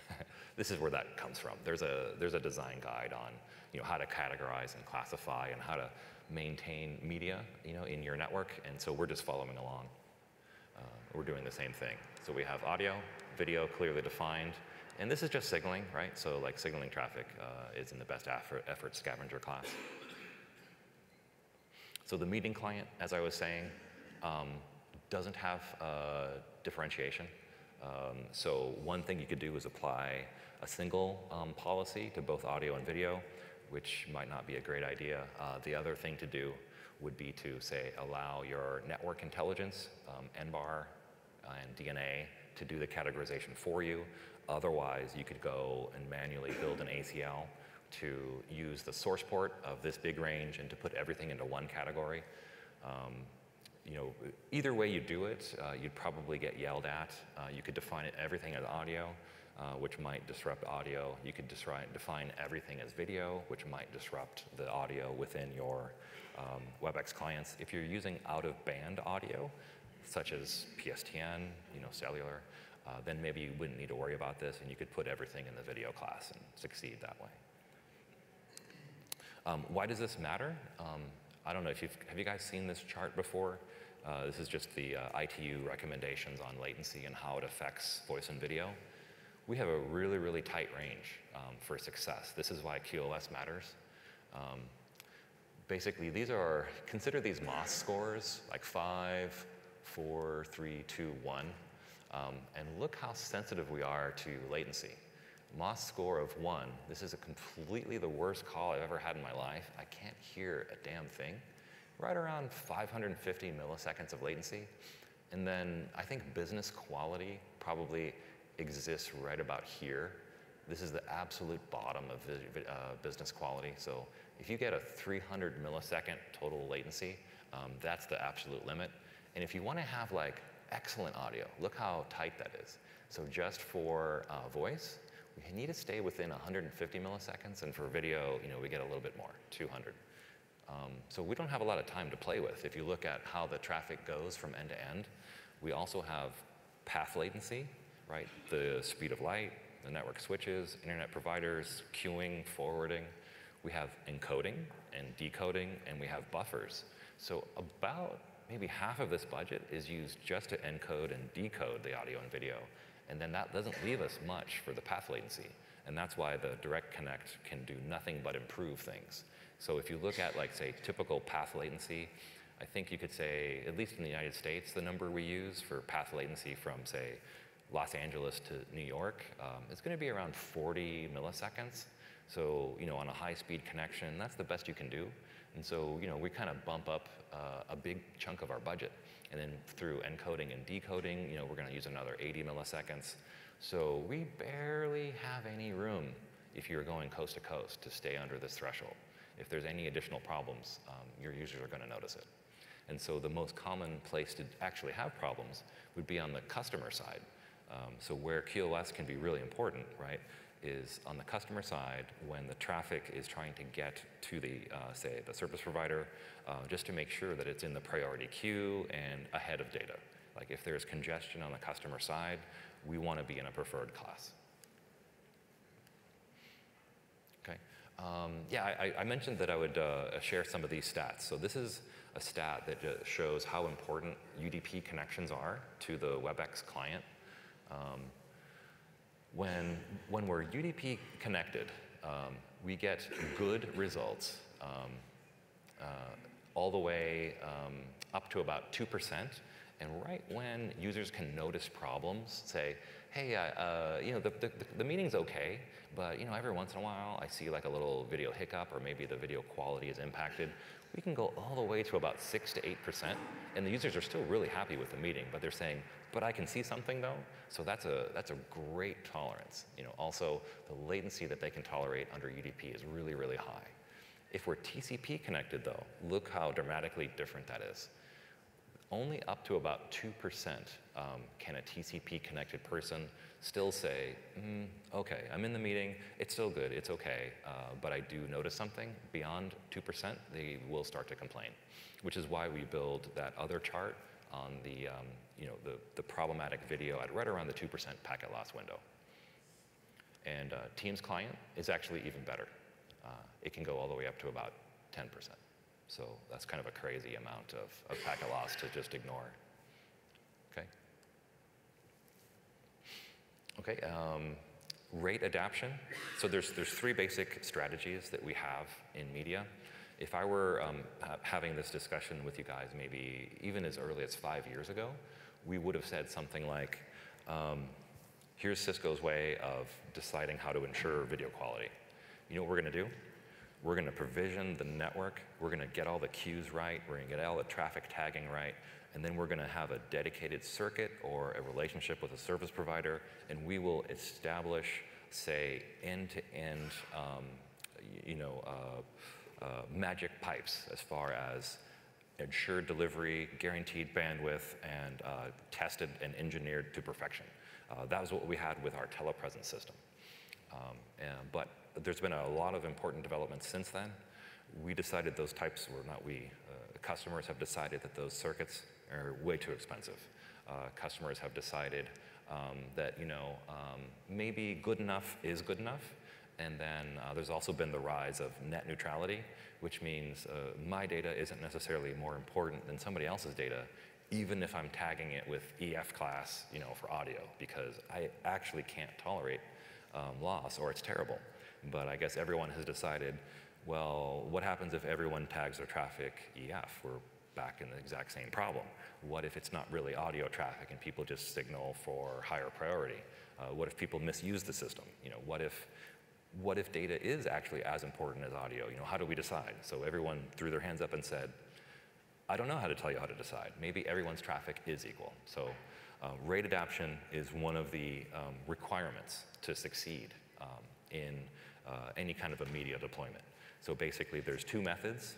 [LAUGHS] this is where that comes from. There's a, there's a design guide on you know, how to categorize and classify and how to maintain media you know, in your network. And so we're just following along. Uh, we're doing the same thing. So we have audio, video clearly defined, and this is just signaling, right? So like signaling traffic uh, is in the best effort, effort scavenger class. So the meeting client, as I was saying, um, doesn't have uh, differentiation. Um, so one thing you could do is apply a single um, policy to both audio and video, which might not be a great idea. Uh, the other thing to do would be to say allow your network intelligence, um, NBAR and DNA, to do the categorization for you. Otherwise, you could go and manually build an ACL to use the source port of this big range and to put everything into one category. Um, you know, either way you do it, uh, you'd probably get yelled at. Uh, you could define it, everything as audio, uh, which might disrupt audio. You could define everything as video, which might disrupt the audio within your um, WebEx clients. If you're using out-of-band audio, such as PSTN, you know, cellular, uh, then maybe you wouldn't need to worry about this and you could put everything in the video class and succeed that way. Um, why does this matter? Um, I don't know if you've, have you guys seen this chart before? Uh, this is just the uh, ITU recommendations on latency and how it affects voice and video. We have a really, really tight range um, for success. This is why QoS matters. Um, basically, these are, consider these MOS scores, like five, four, three, two, one. Um, and look how sensitive we are to latency. MOS score of one, this is a completely the worst call I've ever had in my life. I can't hear a damn thing. Right around 550 milliseconds of latency. And then I think business quality probably exists right about here. This is the absolute bottom of uh, business quality. So if you get a 300 millisecond total latency, um, that's the absolute limit. And if you want to have like excellent audio. Look how tight that is. So just for uh, voice, we need to stay within 150 milliseconds, and for video, you know, we get a little bit more, 200. Um, so we don't have a lot of time to play with. If you look at how the traffic goes from end to end, we also have path latency, right? The speed of light, the network switches, internet providers, queuing, forwarding. We have encoding and decoding, and we have buffers. So about maybe half of this budget is used just to encode and decode the audio and video. And then that doesn't leave us much for the path latency. And that's why the direct connect can do nothing but improve things. So if you look at like say typical path latency, I think you could say, at least in the United States, the number we use for path latency from say Los Angeles to New York um, is going to be around 40 milliseconds. So you know on a high-speed connection, that's the best you can do. And so you know we kind of bump up uh, a big chunk of our budget. And then through encoding and decoding, you know, we're going to use another 80 milliseconds. So we barely have any room if you're going coast to coast to stay under this threshold if there's any additional problems, um, your users are going to notice it. And so the most common place to actually have problems would be on the customer side. Um, so where QoS can be really important, right, is on the customer side when the traffic is trying to get to the, uh, say, the service provider, uh, just to make sure that it's in the priority queue and ahead of data. Like if there's congestion on the customer side, we want to be in a preferred class. Okay. Um, yeah, I, I, mentioned that I would uh, share some of these stats. So this is a stat that shows how important UDP connections are to the WebEx client. Um, when, when we're UDP connected, um, we get good results um, uh, all the way um, up to about 2%. And right when users can notice problems, say, hey, uh, you know, the, the, the meeting's okay, but you know, every once in a while I see like a little video hiccup or maybe the video quality is impacted. We can go all the way to about six to 8%, and the users are still really happy with the meeting, but they're saying, but I can see something though, so that's a, that's a great tolerance. You know, also, the latency that they can tolerate under UDP is really, really high. If we're TCP connected though, look how dramatically different that is only up to about 2% um, can a TCP connected person still say, mm, okay, I'm in the meeting, it's still good, it's okay, uh, but I do notice something. Beyond 2%, they will start to complain, which is why we build that other chart on the, um, you know, the, the problematic video at right around the 2% packet loss window. And uh, Teams client is actually even better. Uh, it can go all the way up to about 10%. So that's kind of a crazy amount of, of packet loss to just ignore. Okay. Okay. Um, rate adaptation. So there's there's three basic strategies that we have in media. If I were um, ha having this discussion with you guys, maybe even as early as five years ago, we would have said something like, um, "Here's Cisco's way of deciding how to ensure video quality. You know what we're going to do? We're going to provision the network. We're going to get all the queues right. We're going to get all the traffic tagging right. And then we're going to have a dedicated circuit or a relationship with a service provider. And we will establish, say, end-to-end, um, you know, uh, uh, magic pipes as far as ensured delivery, guaranteed bandwidth, and uh, tested and engineered to perfection. Uh, that was what we had with our telepresence system. Um, and, but there's been a lot of important developments since then. We decided those types, were not we, uh, customers have decided that those circuits are way too expensive. Uh, customers have decided um, that, you know, um, maybe good enough is good enough. And then uh, there's also been the rise of net neutrality, which means uh, my data isn't necessarily more important than somebody else's data, even if I'm tagging it with EF class, you know, for audio, because I actually can't tolerate um, loss or it's terrible. But I guess everyone has decided, well, what happens if everyone tags their traffic EF? We're back in the exact same problem. What if it's not really audio traffic and people just signal for higher priority? Uh, what if people misuse the system? You know, what if what if data is actually as important as audio? You know, how do we decide? So everyone threw their hands up and said, I don't know how to tell you how to decide. Maybe everyone's traffic is equal. So uh, rate adaptation is one of the um, requirements to succeed um, in uh, any kind of a media deployment. So basically there's two methods.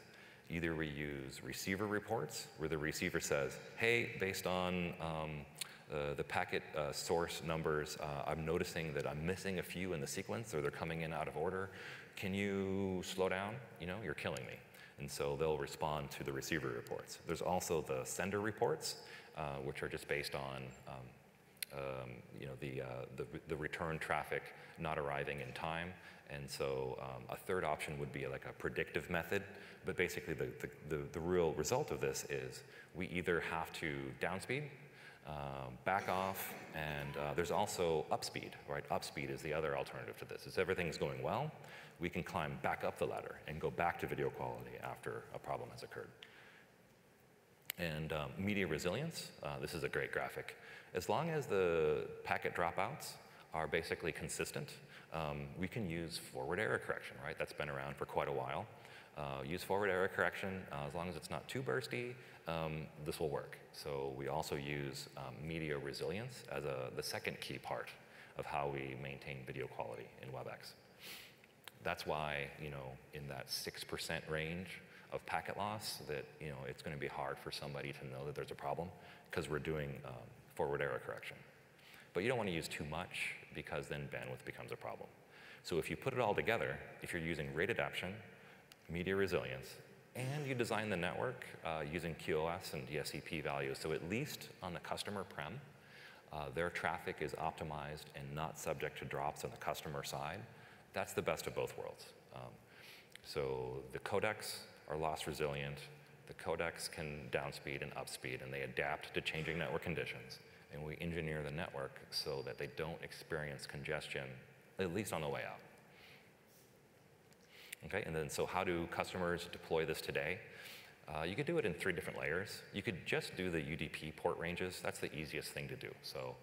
Either we use receiver reports, where the receiver says, hey, based on um, uh, the packet uh, source numbers, uh, I'm noticing that I'm missing a few in the sequence or they're coming in out of order. Can you slow down? You know, you're killing me. And so they'll respond to the receiver reports. There's also the sender reports, uh, which are just based on um, um, you know, the, uh, the, the, return traffic not arriving in time. And so um, a third option would be like a predictive method. But basically the, the, the, the real result of this is we either have to downspeed, uh, back off, and uh, there's also upspeed, right? Upspeed is the other alternative to this. Is everything's going well, we can climb back up the ladder and go back to video quality after a problem has occurred. And um, media resilience, uh, this is a great graphic. As long as the packet dropouts are basically consistent, um, we can use forward error correction, right? That's been around for quite a while. Uh, use forward error correction, uh, as long as it's not too bursty, um, this will work. So we also use um, media resilience as a, the second key part of how we maintain video quality in WebEx. That's why, you know, in that 6% range of packet loss that, you know, it's going to be hard for somebody to know that there's a problem because we're doing um, forward error correction. But you don't want to use too much because then bandwidth becomes a problem. So if you put it all together, if you're using rate adaptation, media resilience, and you design the network uh, using QoS and DSCP values, so at least on the customer prem, uh, their traffic is optimized and not subject to drops on the customer side. That's the best of both worlds. Um, so the codecs are loss resilient, the codecs can downspeed and upspeed, and they adapt to changing network conditions. And we engineer the network so that they don't experience congestion, at least on the way out. Okay, and then so how do customers deploy this today? Uh, you could do it in three different layers. You could just do the UDP port ranges. That's the easiest thing to do. So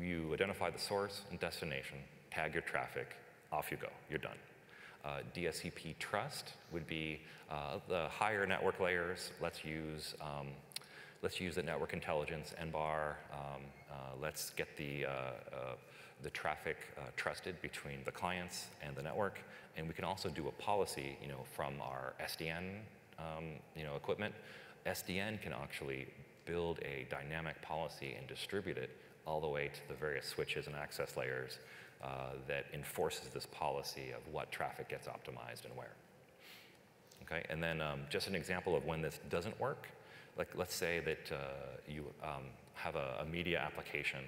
you identify the source and destination, tag your traffic, off you go, you're done. Uh, DSCP trust would be uh, the higher network layers. Let's use, um, let's use the network intelligence, NBAR. Um, uh, let's get the, uh, uh, the traffic uh, trusted between the clients and the network. And we can also do a policy, you know, from our SDN, um, you know, equipment. SDN can actually build a dynamic policy and distribute it all the way to the various switches and access layers uh, that enforces this policy of what traffic gets optimized and where. Okay, and then um, just an example of when this doesn't work, like let's say that uh, you um, have a, a, media application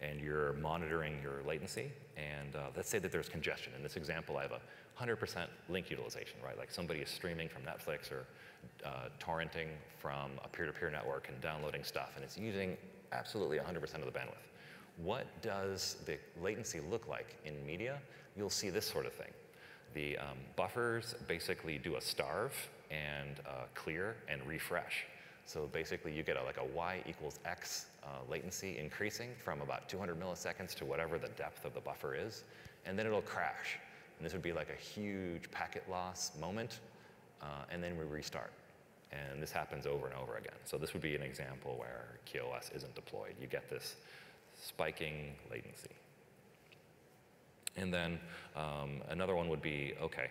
and you're monitoring your latency, and uh, let's say that there's congestion. In this example, I have a 100% link utilization, right? Like somebody is streaming from Netflix or uh, torrenting from a peer-to-peer -peer network and downloading stuff, and it's using absolutely 100% of the bandwidth what does the latency look like in media? You'll see this sort of thing. The um, buffers basically do a starve and uh, clear and refresh. So basically you get a, like a y equals x uh, latency increasing from about 200 milliseconds to whatever the depth of the buffer is, and then it'll crash. And this would be like a huge packet loss moment, uh, and then we restart. And this happens over and over again. So this would be an example where QoS isn't deployed. You get this spiking latency. And then um, another one would be, okay,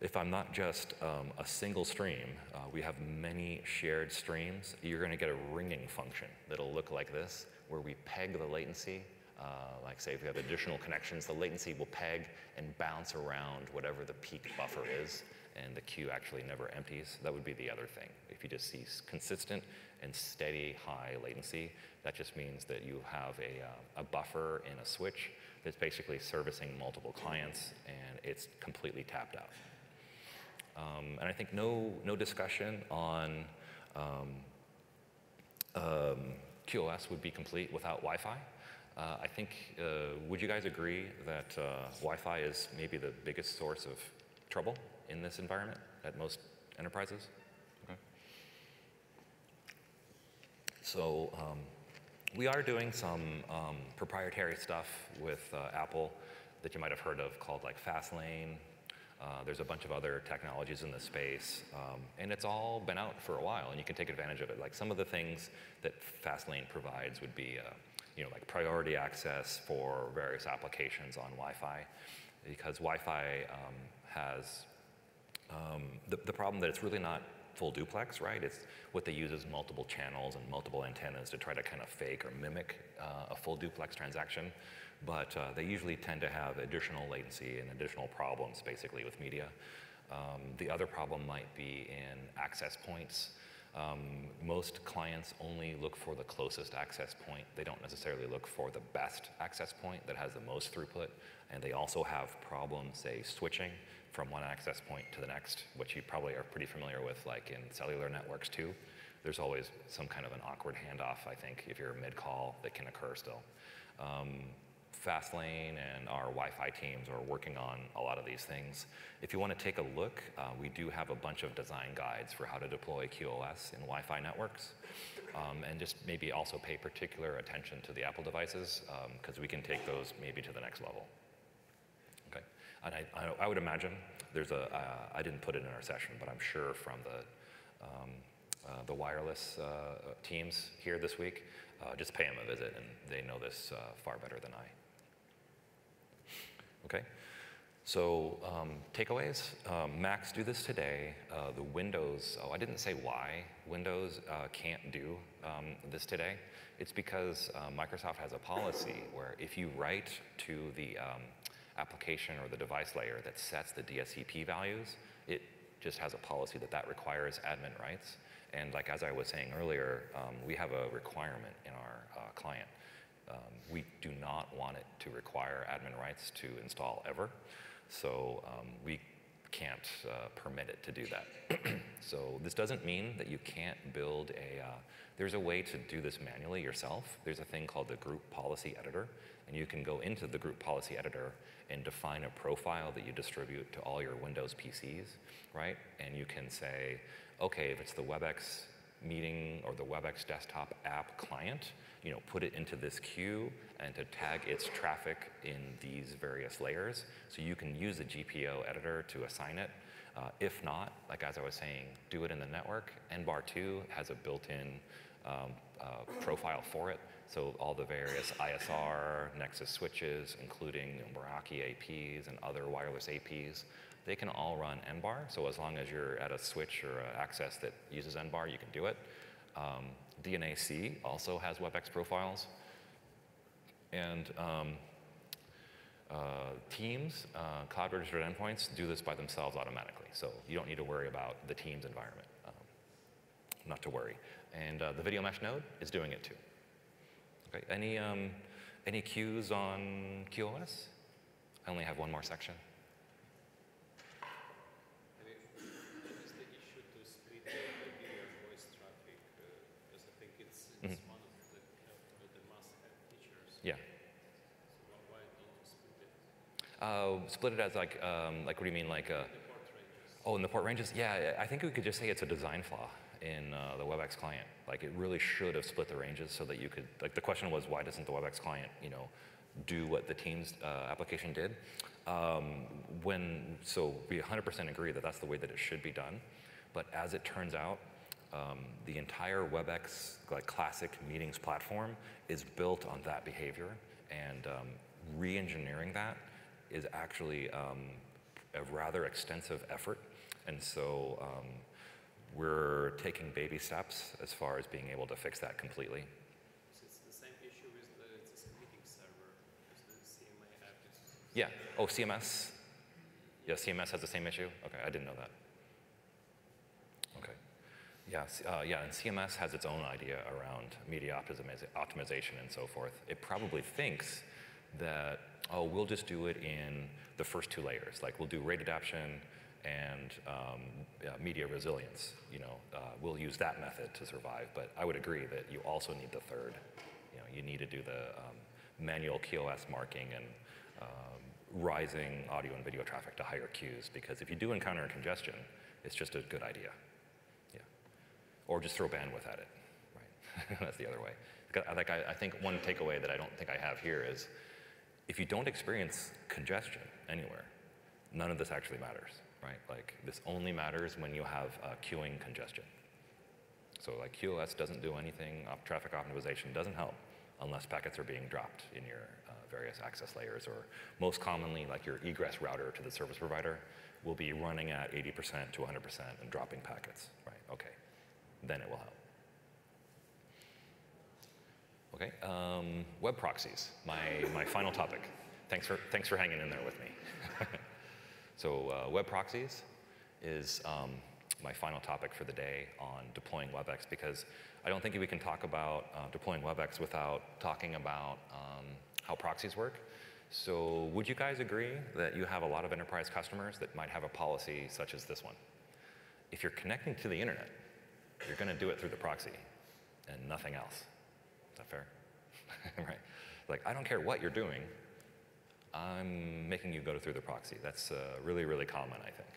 if I'm not just um, a single stream, uh, we have many shared streams, you're gonna get a ringing function that'll look like this, where we peg the latency. Uh, like say if we have additional connections, the latency will peg and bounce around whatever the peak buffer is, and the queue actually never empties. That would be the other thing. If you just see consistent and steady high latency, that just means that you have a, uh, a buffer in a switch that's basically servicing multiple clients and it's completely tapped out. Um, and I think no, no discussion on um, um, QoS would be complete without Wi-Fi. Uh, I think, uh, would you guys agree that uh, Wi-Fi is maybe the biggest source of trouble in this environment at most enterprises? Okay. So um, we are doing some um, proprietary stuff with uh, Apple that you might have heard of called like Fastlane. Uh, there's a bunch of other technologies in the space, um, and it's all been out for a while, and you can take advantage of it. Like some of the things that Fastlane provides would be, uh, you know, like priority access for various applications on Wi-Fi, because Wi-Fi um, has um, the, the problem that it's really not full duplex, right? It's what they use is multiple channels and multiple antennas to try to kind of fake or mimic uh, a full duplex transaction. But uh, they usually tend to have additional latency and additional problems basically with media. Um, the other problem might be in access points. Um, most clients only look for the closest access point. They don't necessarily look for the best access point that has the most throughput. And they also have problems, say, switching from one access point to the next, which you probably are pretty familiar with, like in cellular networks too. There's always some kind of an awkward handoff, I think, if you're mid-call that can occur still. Um, Fastlane and our Wi-Fi teams are working on a lot of these things. If you want to take a look, uh, we do have a bunch of design guides for how to deploy QoS in Wi-Fi networks. Um, and just maybe also pay particular attention to the Apple devices because um, we can take those maybe to the next level. Okay, and I, I, I would imagine there's a. Uh, I didn't put it in our session, but I'm sure from the um, uh, the wireless uh, teams here this week, uh, just pay them a visit, and they know this uh, far better than I. Okay? So um, takeaways, um, Macs do this today. Uh, the Windows, oh, I didn't say why Windows uh, can't do um, this today. It's because uh, Microsoft has a policy where if you write to the um, application or the device layer that sets the DSCP values, it just has a policy that that requires admin rights. And like as I was saying earlier, um, we have a requirement in our uh, client um, we do not want it to require admin rights to install ever. So um, we can't uh, permit it to do that. [CLEARS THROAT] so this doesn't mean that you can't build a, uh, there's a way to do this manually yourself. There's a thing called the group policy editor, and you can go into the group policy editor and define a profile that you distribute to all your Windows PCs, right? And you can say, okay, if it's the WebEx meeting or the WebEx desktop app client, you know, put it into this queue and to tag its traffic in these various layers. So you can use the GPO editor to assign it. Uh, if not, like as I was saying, do it in the network. NBAR2 has a built-in um, uh, profile for it. So all the various ISR, Nexus switches, including Meraki APs and other wireless APs, they can all run NBAR. So as long as you're at a switch or access that uses NBAR, you can do it. Um, DNAC also has WebEx profiles. And um, uh, Teams, uh, cloud registered endpoints, do this by themselves automatically. So you don't need to worry about the Teams environment. Um, not to worry. And uh, the video mesh node is doing it too. Okay, any, um, any cues on QoS? I only have one more section. Uh, split it as like, um, like what do you mean, like, uh, oh, in the port ranges? Yeah, I think we could just say it's a design flaw in uh, the WebEx client. Like it really should have split the ranges so that you could, like the question was why doesn't the WebEx client, you know, do what the Teams uh, application did? Um, when, so we 100% agree that that's the way that it should be done. But as it turns out, um, the entire WebEx like classic meetings platform is built on that behavior and um, re-engineering that is actually um, a rather extensive effort. And so um, we're taking baby steps as far as being able to fix that completely. So it's the same issue with the, it's meeting server, the CMA app is... Yeah. Oh, CMS? Yeah, CMS has the same issue? Okay, I didn't know that. Okay. Yeah, uh, yeah, and CMS has its own idea around media optimization and so forth. It probably thinks that oh, we'll just do it in the first two layers. Like we'll do rate adaptation and um, media resilience. You know, uh, we'll use that method to survive. But I would agree that you also need the third. You know, you need to do the um, manual QoS marking and um, rising audio and video traffic to higher queues. Because if you do encounter congestion, it's just a good idea. Yeah. Or just throw bandwidth at it. Right. [LAUGHS] That's the other way. Like I, I think one takeaway that I don't think I have here is if you don't experience congestion anywhere, none of this actually matters, right? Like this only matters when you have uh, queuing congestion. So like QoS doesn't do anything, traffic optimization doesn't help unless packets are being dropped in your uh, various access layers, or most commonly, like your egress router to the service provider will be running at 80% to 100% and dropping packets, right? Okay, then it will help. Okay, um, web proxies, my, my final topic. Thanks for, thanks for hanging in there with me. [LAUGHS] so uh, web proxies is um, my final topic for the day on deploying WebEx because I don't think we can talk about uh, deploying WebEx without talking about um, how proxies work. So would you guys agree that you have a lot of enterprise customers that might have a policy such as this one? If you're connecting to the internet, you're going to do it through the proxy and nothing else. Is that fair? [LAUGHS] right? Like, I don't care what you're doing, I'm making you go through the proxy. That's uh, really, really common, I think.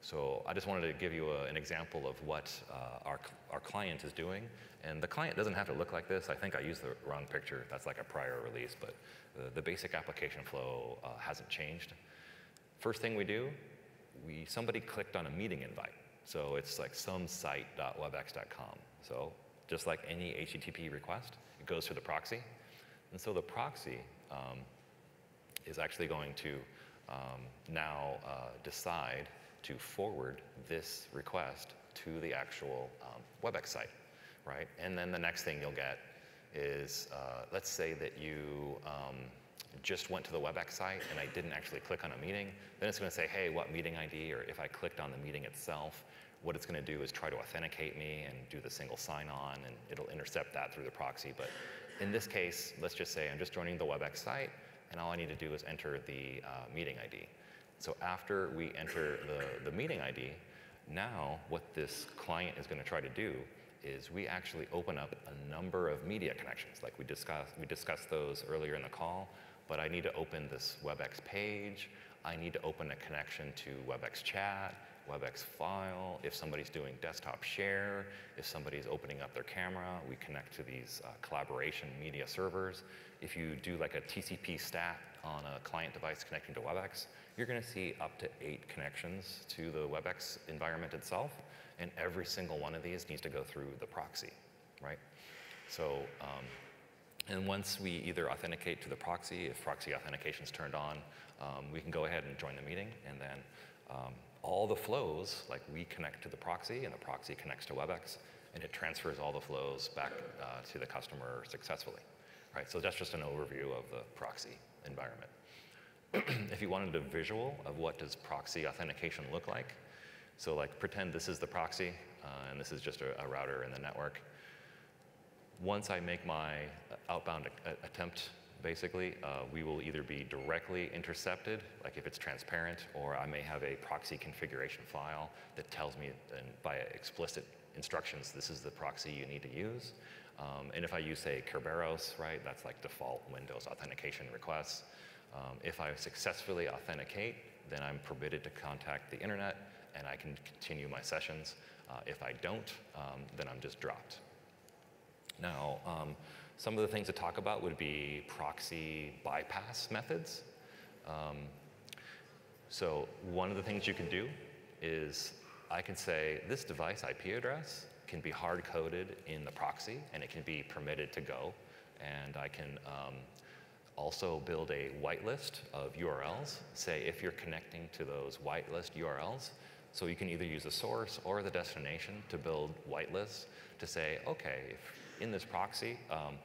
So I just wanted to give you a, an example of what uh, our, our client is doing. And the client doesn't have to look like this. I think I used the wrong picture. That's like a prior release, but the, the basic application flow uh, hasn't changed. First thing we do, we, somebody clicked on a meeting invite. So it's like some site.webex.com. So just like any HTTP request, it goes to the proxy. And so the proxy um, is actually going to um, now uh, decide to forward this request to the actual um, WebEx site, right? And then the next thing you'll get is, uh, let's say that you um, just went to the WebEx site and I didn't actually click on a meeting, then it's going to say, hey, what meeting ID? Or if I clicked on the meeting itself, what it's going to do is try to authenticate me and do the single sign-on, and it'll intercept that through the proxy. But in this case, let's just say I'm just joining the WebEx site, and all I need to do is enter the uh, meeting ID. So after we enter the, the meeting ID, now what this client is going to try to do is we actually open up a number of media connections. Like we discussed, we discussed those earlier in the call, but I need to open this WebEx page. I need to open a connection to WebEx chat, WebEx file. If somebody's doing desktop share, if somebody's opening up their camera, we connect to these uh, collaboration media servers. If you do like a TCP stat on a client device connecting to WebEx, you're going to see up to eight connections to the WebEx environment itself, and every single one of these needs to go through the proxy, right? So, um, and once we either authenticate to the proxy, if proxy authentication is turned on, um, we can go ahead and join the meeting, and then um, all the flows, like we connect to the proxy, and the proxy connects to WebEx, and it transfers all the flows back uh, to the customer successfully, right? So that's just an overview of the proxy environment. [CLEARS THROAT] if you wanted a visual of what does proxy authentication look like, so like pretend this is the proxy uh, and this is just a, a, router in the network. Once I make my outbound attempt, basically, uh, we will either be directly intercepted, like if it's transparent, or I may have a proxy configuration file that tells me by explicit instructions, this is the proxy you need to use. Um, and if I use, say, Kerberos, right, that's like default Windows authentication requests. Um, if I successfully authenticate, then I'm permitted to contact the internet and I can continue my sessions. Uh, if I don't, um, then I'm just dropped. Now, um, some of the things to talk about would be proxy bypass methods. Um, so one of the things you can do is I can say this device IP address can be hard-coded in the proxy and it can be permitted to go. And I can um, also build a whitelist of URLs. Say if you're connecting to those whitelist URLs, so you can either use the source or the destination to build whitelists to say, okay, if in this proxy, um,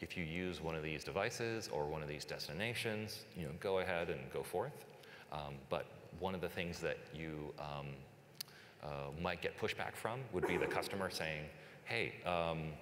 if you use one of these devices or one of these destinations, you know, go ahead and go forth. Um, but one of the things that you um, uh, might get pushback from would be the customer saying, hey, um,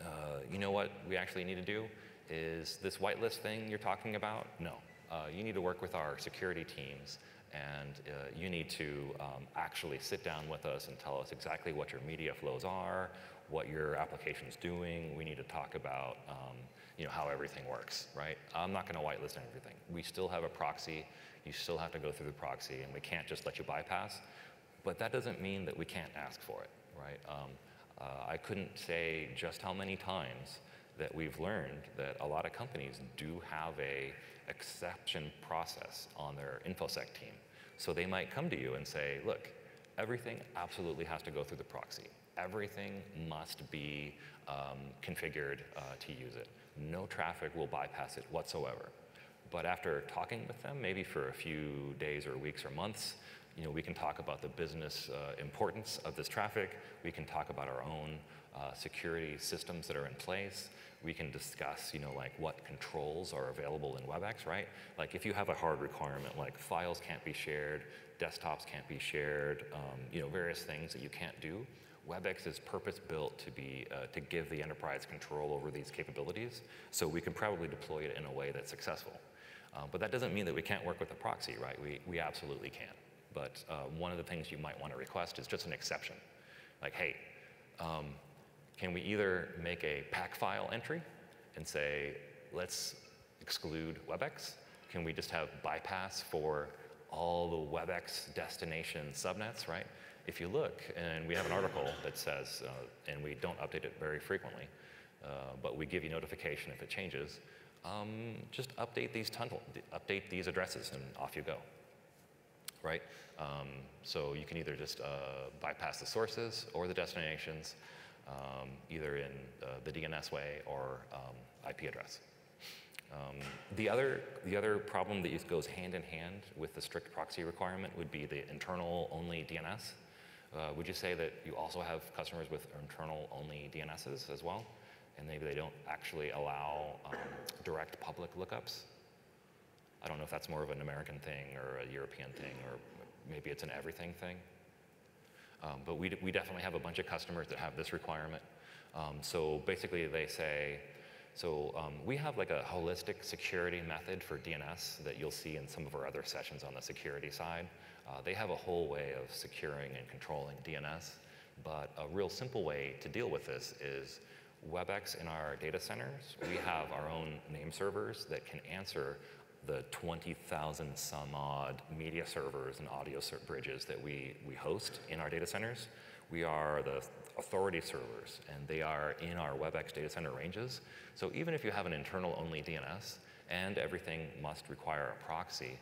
uh, you know what we actually need to do? is this whitelist thing you're talking about? No. Uh, you need to work with our security teams and uh, you need to um, actually sit down with us and tell us exactly what your media flows are, what your application is doing. We need to talk about um, you know, how everything works, right? I'm not going to whitelist everything. We still have a proxy. You still have to go through the proxy, and we can't just let you bypass. But that doesn't mean that we can't ask for it, right? Um, uh, I couldn't say just how many times that we've learned that a lot of companies do have a exception process on their InfoSec team. So they might come to you and say, look, everything absolutely has to go through the proxy. Everything must be um, configured uh, to use it. no traffic will bypass it whatsoever. But after talking with them, maybe for a few days or weeks or months, you know, we can talk about the business uh, importance of this traffic. We can talk about our own uh, security systems that are in place. We can discuss, you know, like what controls are available in WebEx, right? Like if you have a hard requirement, like files can't be shared, desktops can't be shared, um, you know, various things that you can't do. WebEx is purpose-built to be uh, to give the enterprise control over these capabilities, so we can probably deploy it in a way that's successful. Uh, but that doesn't mean that we can't work with a proxy, right? We, we absolutely can. But uh, one of the things you might want to request is just an exception. Like, hey, um, can we either make a PAC file entry and say, let's exclude WebEx? Can we just have bypass for all the WebEx destination subnets, right? If you look, and we have an article that says, uh, and we don't update it very frequently, uh, but we give you notification if it changes, um, just update these tunnel, update these addresses and off you go, right? Um, so you can either just uh, bypass the sources or the destinations, um, either in uh, the DNS way or um, IP address. Um, the, other, the other problem that goes hand in hand with the strict proxy requirement would be the internal only DNS. Uh, would you say that you also have customers with internal only DNSs as well? And maybe they don't actually allow um, direct public lookups? I don't know if that's more of an American thing or a European thing, or maybe it's an everything thing. Um, but we, we definitely have a bunch of customers that have this requirement. Um, so basically they say, so um, we have like a holistic security method for DNS that you'll see in some of our other sessions on the security side. Uh, they have a whole way of securing and controlling DNS, but a real simple way to deal with this is WebEx in our data centers. We have our own name servers that can answer the 20,000 some odd media servers and audio ser bridges that we, we host in our data centers. We are the authority servers, and they are in our WebEx data center ranges. So even if you have an internal only DNS and everything must require a proxy,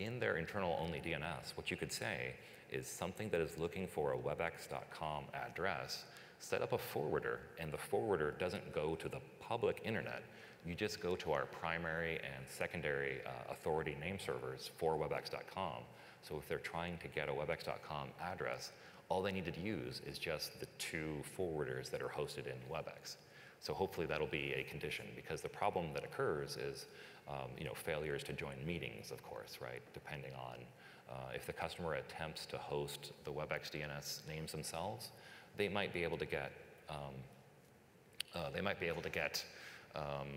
in their internal only DNS, what you could say is something that is looking for a webex.com address, set up a forwarder, and the forwarder doesn't go to the public internet you just go to our primary and secondary uh, authority name servers for webex.com. So if they're trying to get a webex.com address, all they need to use is just the two forwarders that are hosted in WebEx. So hopefully that'll be a condition because the problem that occurs is um, you know, failures to join meetings, of course, right? Depending on uh, if the customer attempts to host the WebEx DNS names themselves, they might be able to get um, uh, they might be able to get um,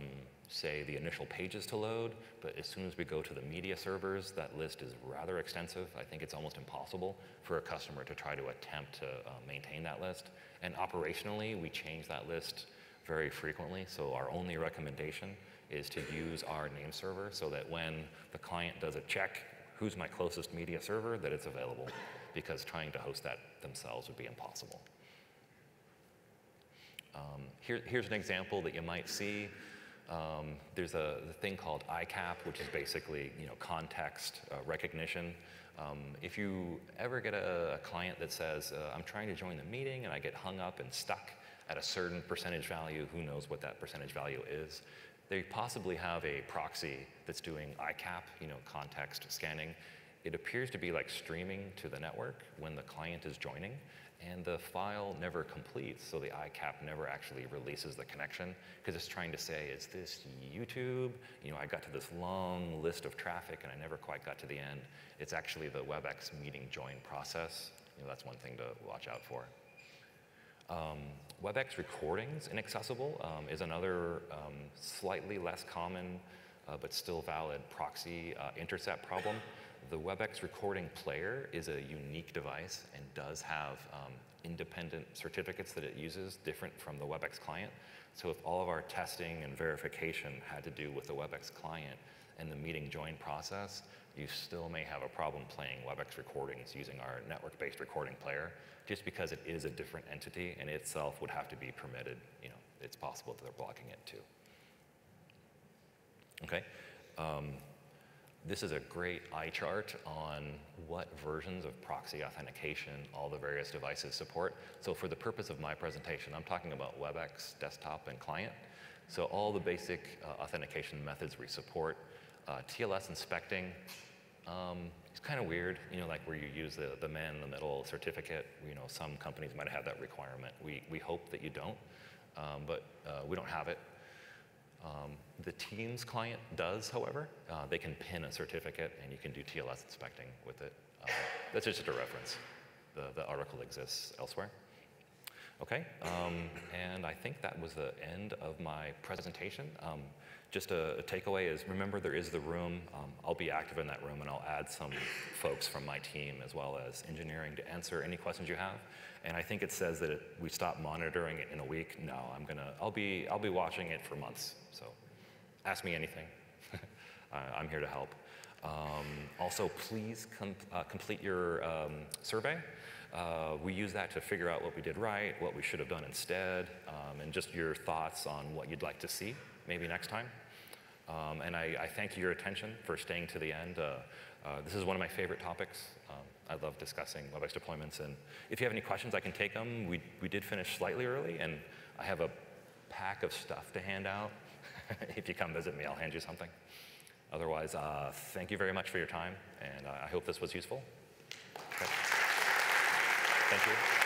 say, the initial pages to load, but as soon as we go to the media servers, that list is rather extensive. I think it's almost impossible for a customer to try to attempt to uh, maintain that list. And operationally, we change that list very frequently, so our only recommendation is to use our name server so that when the client does a check, who's my closest media server, that it's available, because trying to host that themselves would be impossible. Um, here, here's an example that you might see. Um, there's a, a, thing called ICAP, which is basically you know, context uh, recognition. Um, if you ever get a, a client that says, uh, I'm trying to join the meeting and I get hung up and stuck at a certain percentage value, who knows what that percentage value is, they possibly have a proxy that's doing ICAP, you know, context scanning. It appears to be like streaming to the network when the client is joining and the file never completes, so the ICAP never actually releases the connection because it's trying to say, is this YouTube? You know, I got to this long list of traffic and I never quite got to the end. It's actually the WebEx meeting join process. You know, that's one thing to watch out for. Um, WebEx recordings inaccessible um, is another um, slightly less common uh, but still valid proxy uh, intercept problem the WebEx recording player is a unique device and does have um, independent certificates that it uses different from the WebEx client. So if all of our testing and verification had to do with the WebEx client and the meeting join process, you still may have a problem playing WebEx recordings using our network-based recording player, just because it is a different entity and itself would have to be permitted. You know, it's possible that they're blocking it too. Okay. Um, this is a great eye chart on what versions of proxy authentication all the various devices support. So for the purpose of my presentation, I'm talking about WebEx, desktop, and client. So all the basic uh, authentication methods we support. Uh, TLS inspecting, um, it's kind of weird, you know, like where you use the, the man in the middle certificate. You know, some companies might have that requirement. We, we hope that you don't, um, but uh, we don't have it. Um, the Teams client does, however. Uh, they can pin a certificate and you can do TLS inspecting with it. Uh, that's just a reference. The, the article exists elsewhere. Okay, um, and I think that was the end of my presentation. Um, just a, a, takeaway is remember there is the room. Um, I'll be active in that room and I'll add some folks from my team as well as engineering to answer any questions you have. And I think it says that it, we stop monitoring it in a week. No, I'm gonna, I'll be, I'll be watching it for months. So ask me anything. [LAUGHS] I'm here to help. Um, also, please com uh, complete your um, survey. Uh, we use that to figure out what we did right, what we should have done instead, um, and just your thoughts on what you'd like to see maybe next time. Um, and I, I, thank your attention for staying to the end. Uh, uh, this is one of my favorite topics. Um, I love discussing WebEx deployments. And if you have any questions, I can take them. We, we did finish slightly early, and I have a pack of stuff to hand out. [LAUGHS] if you come visit me, I'll hand you something. Otherwise, uh, thank you very much for your time, and uh, I hope this was useful. Okay. Thank you.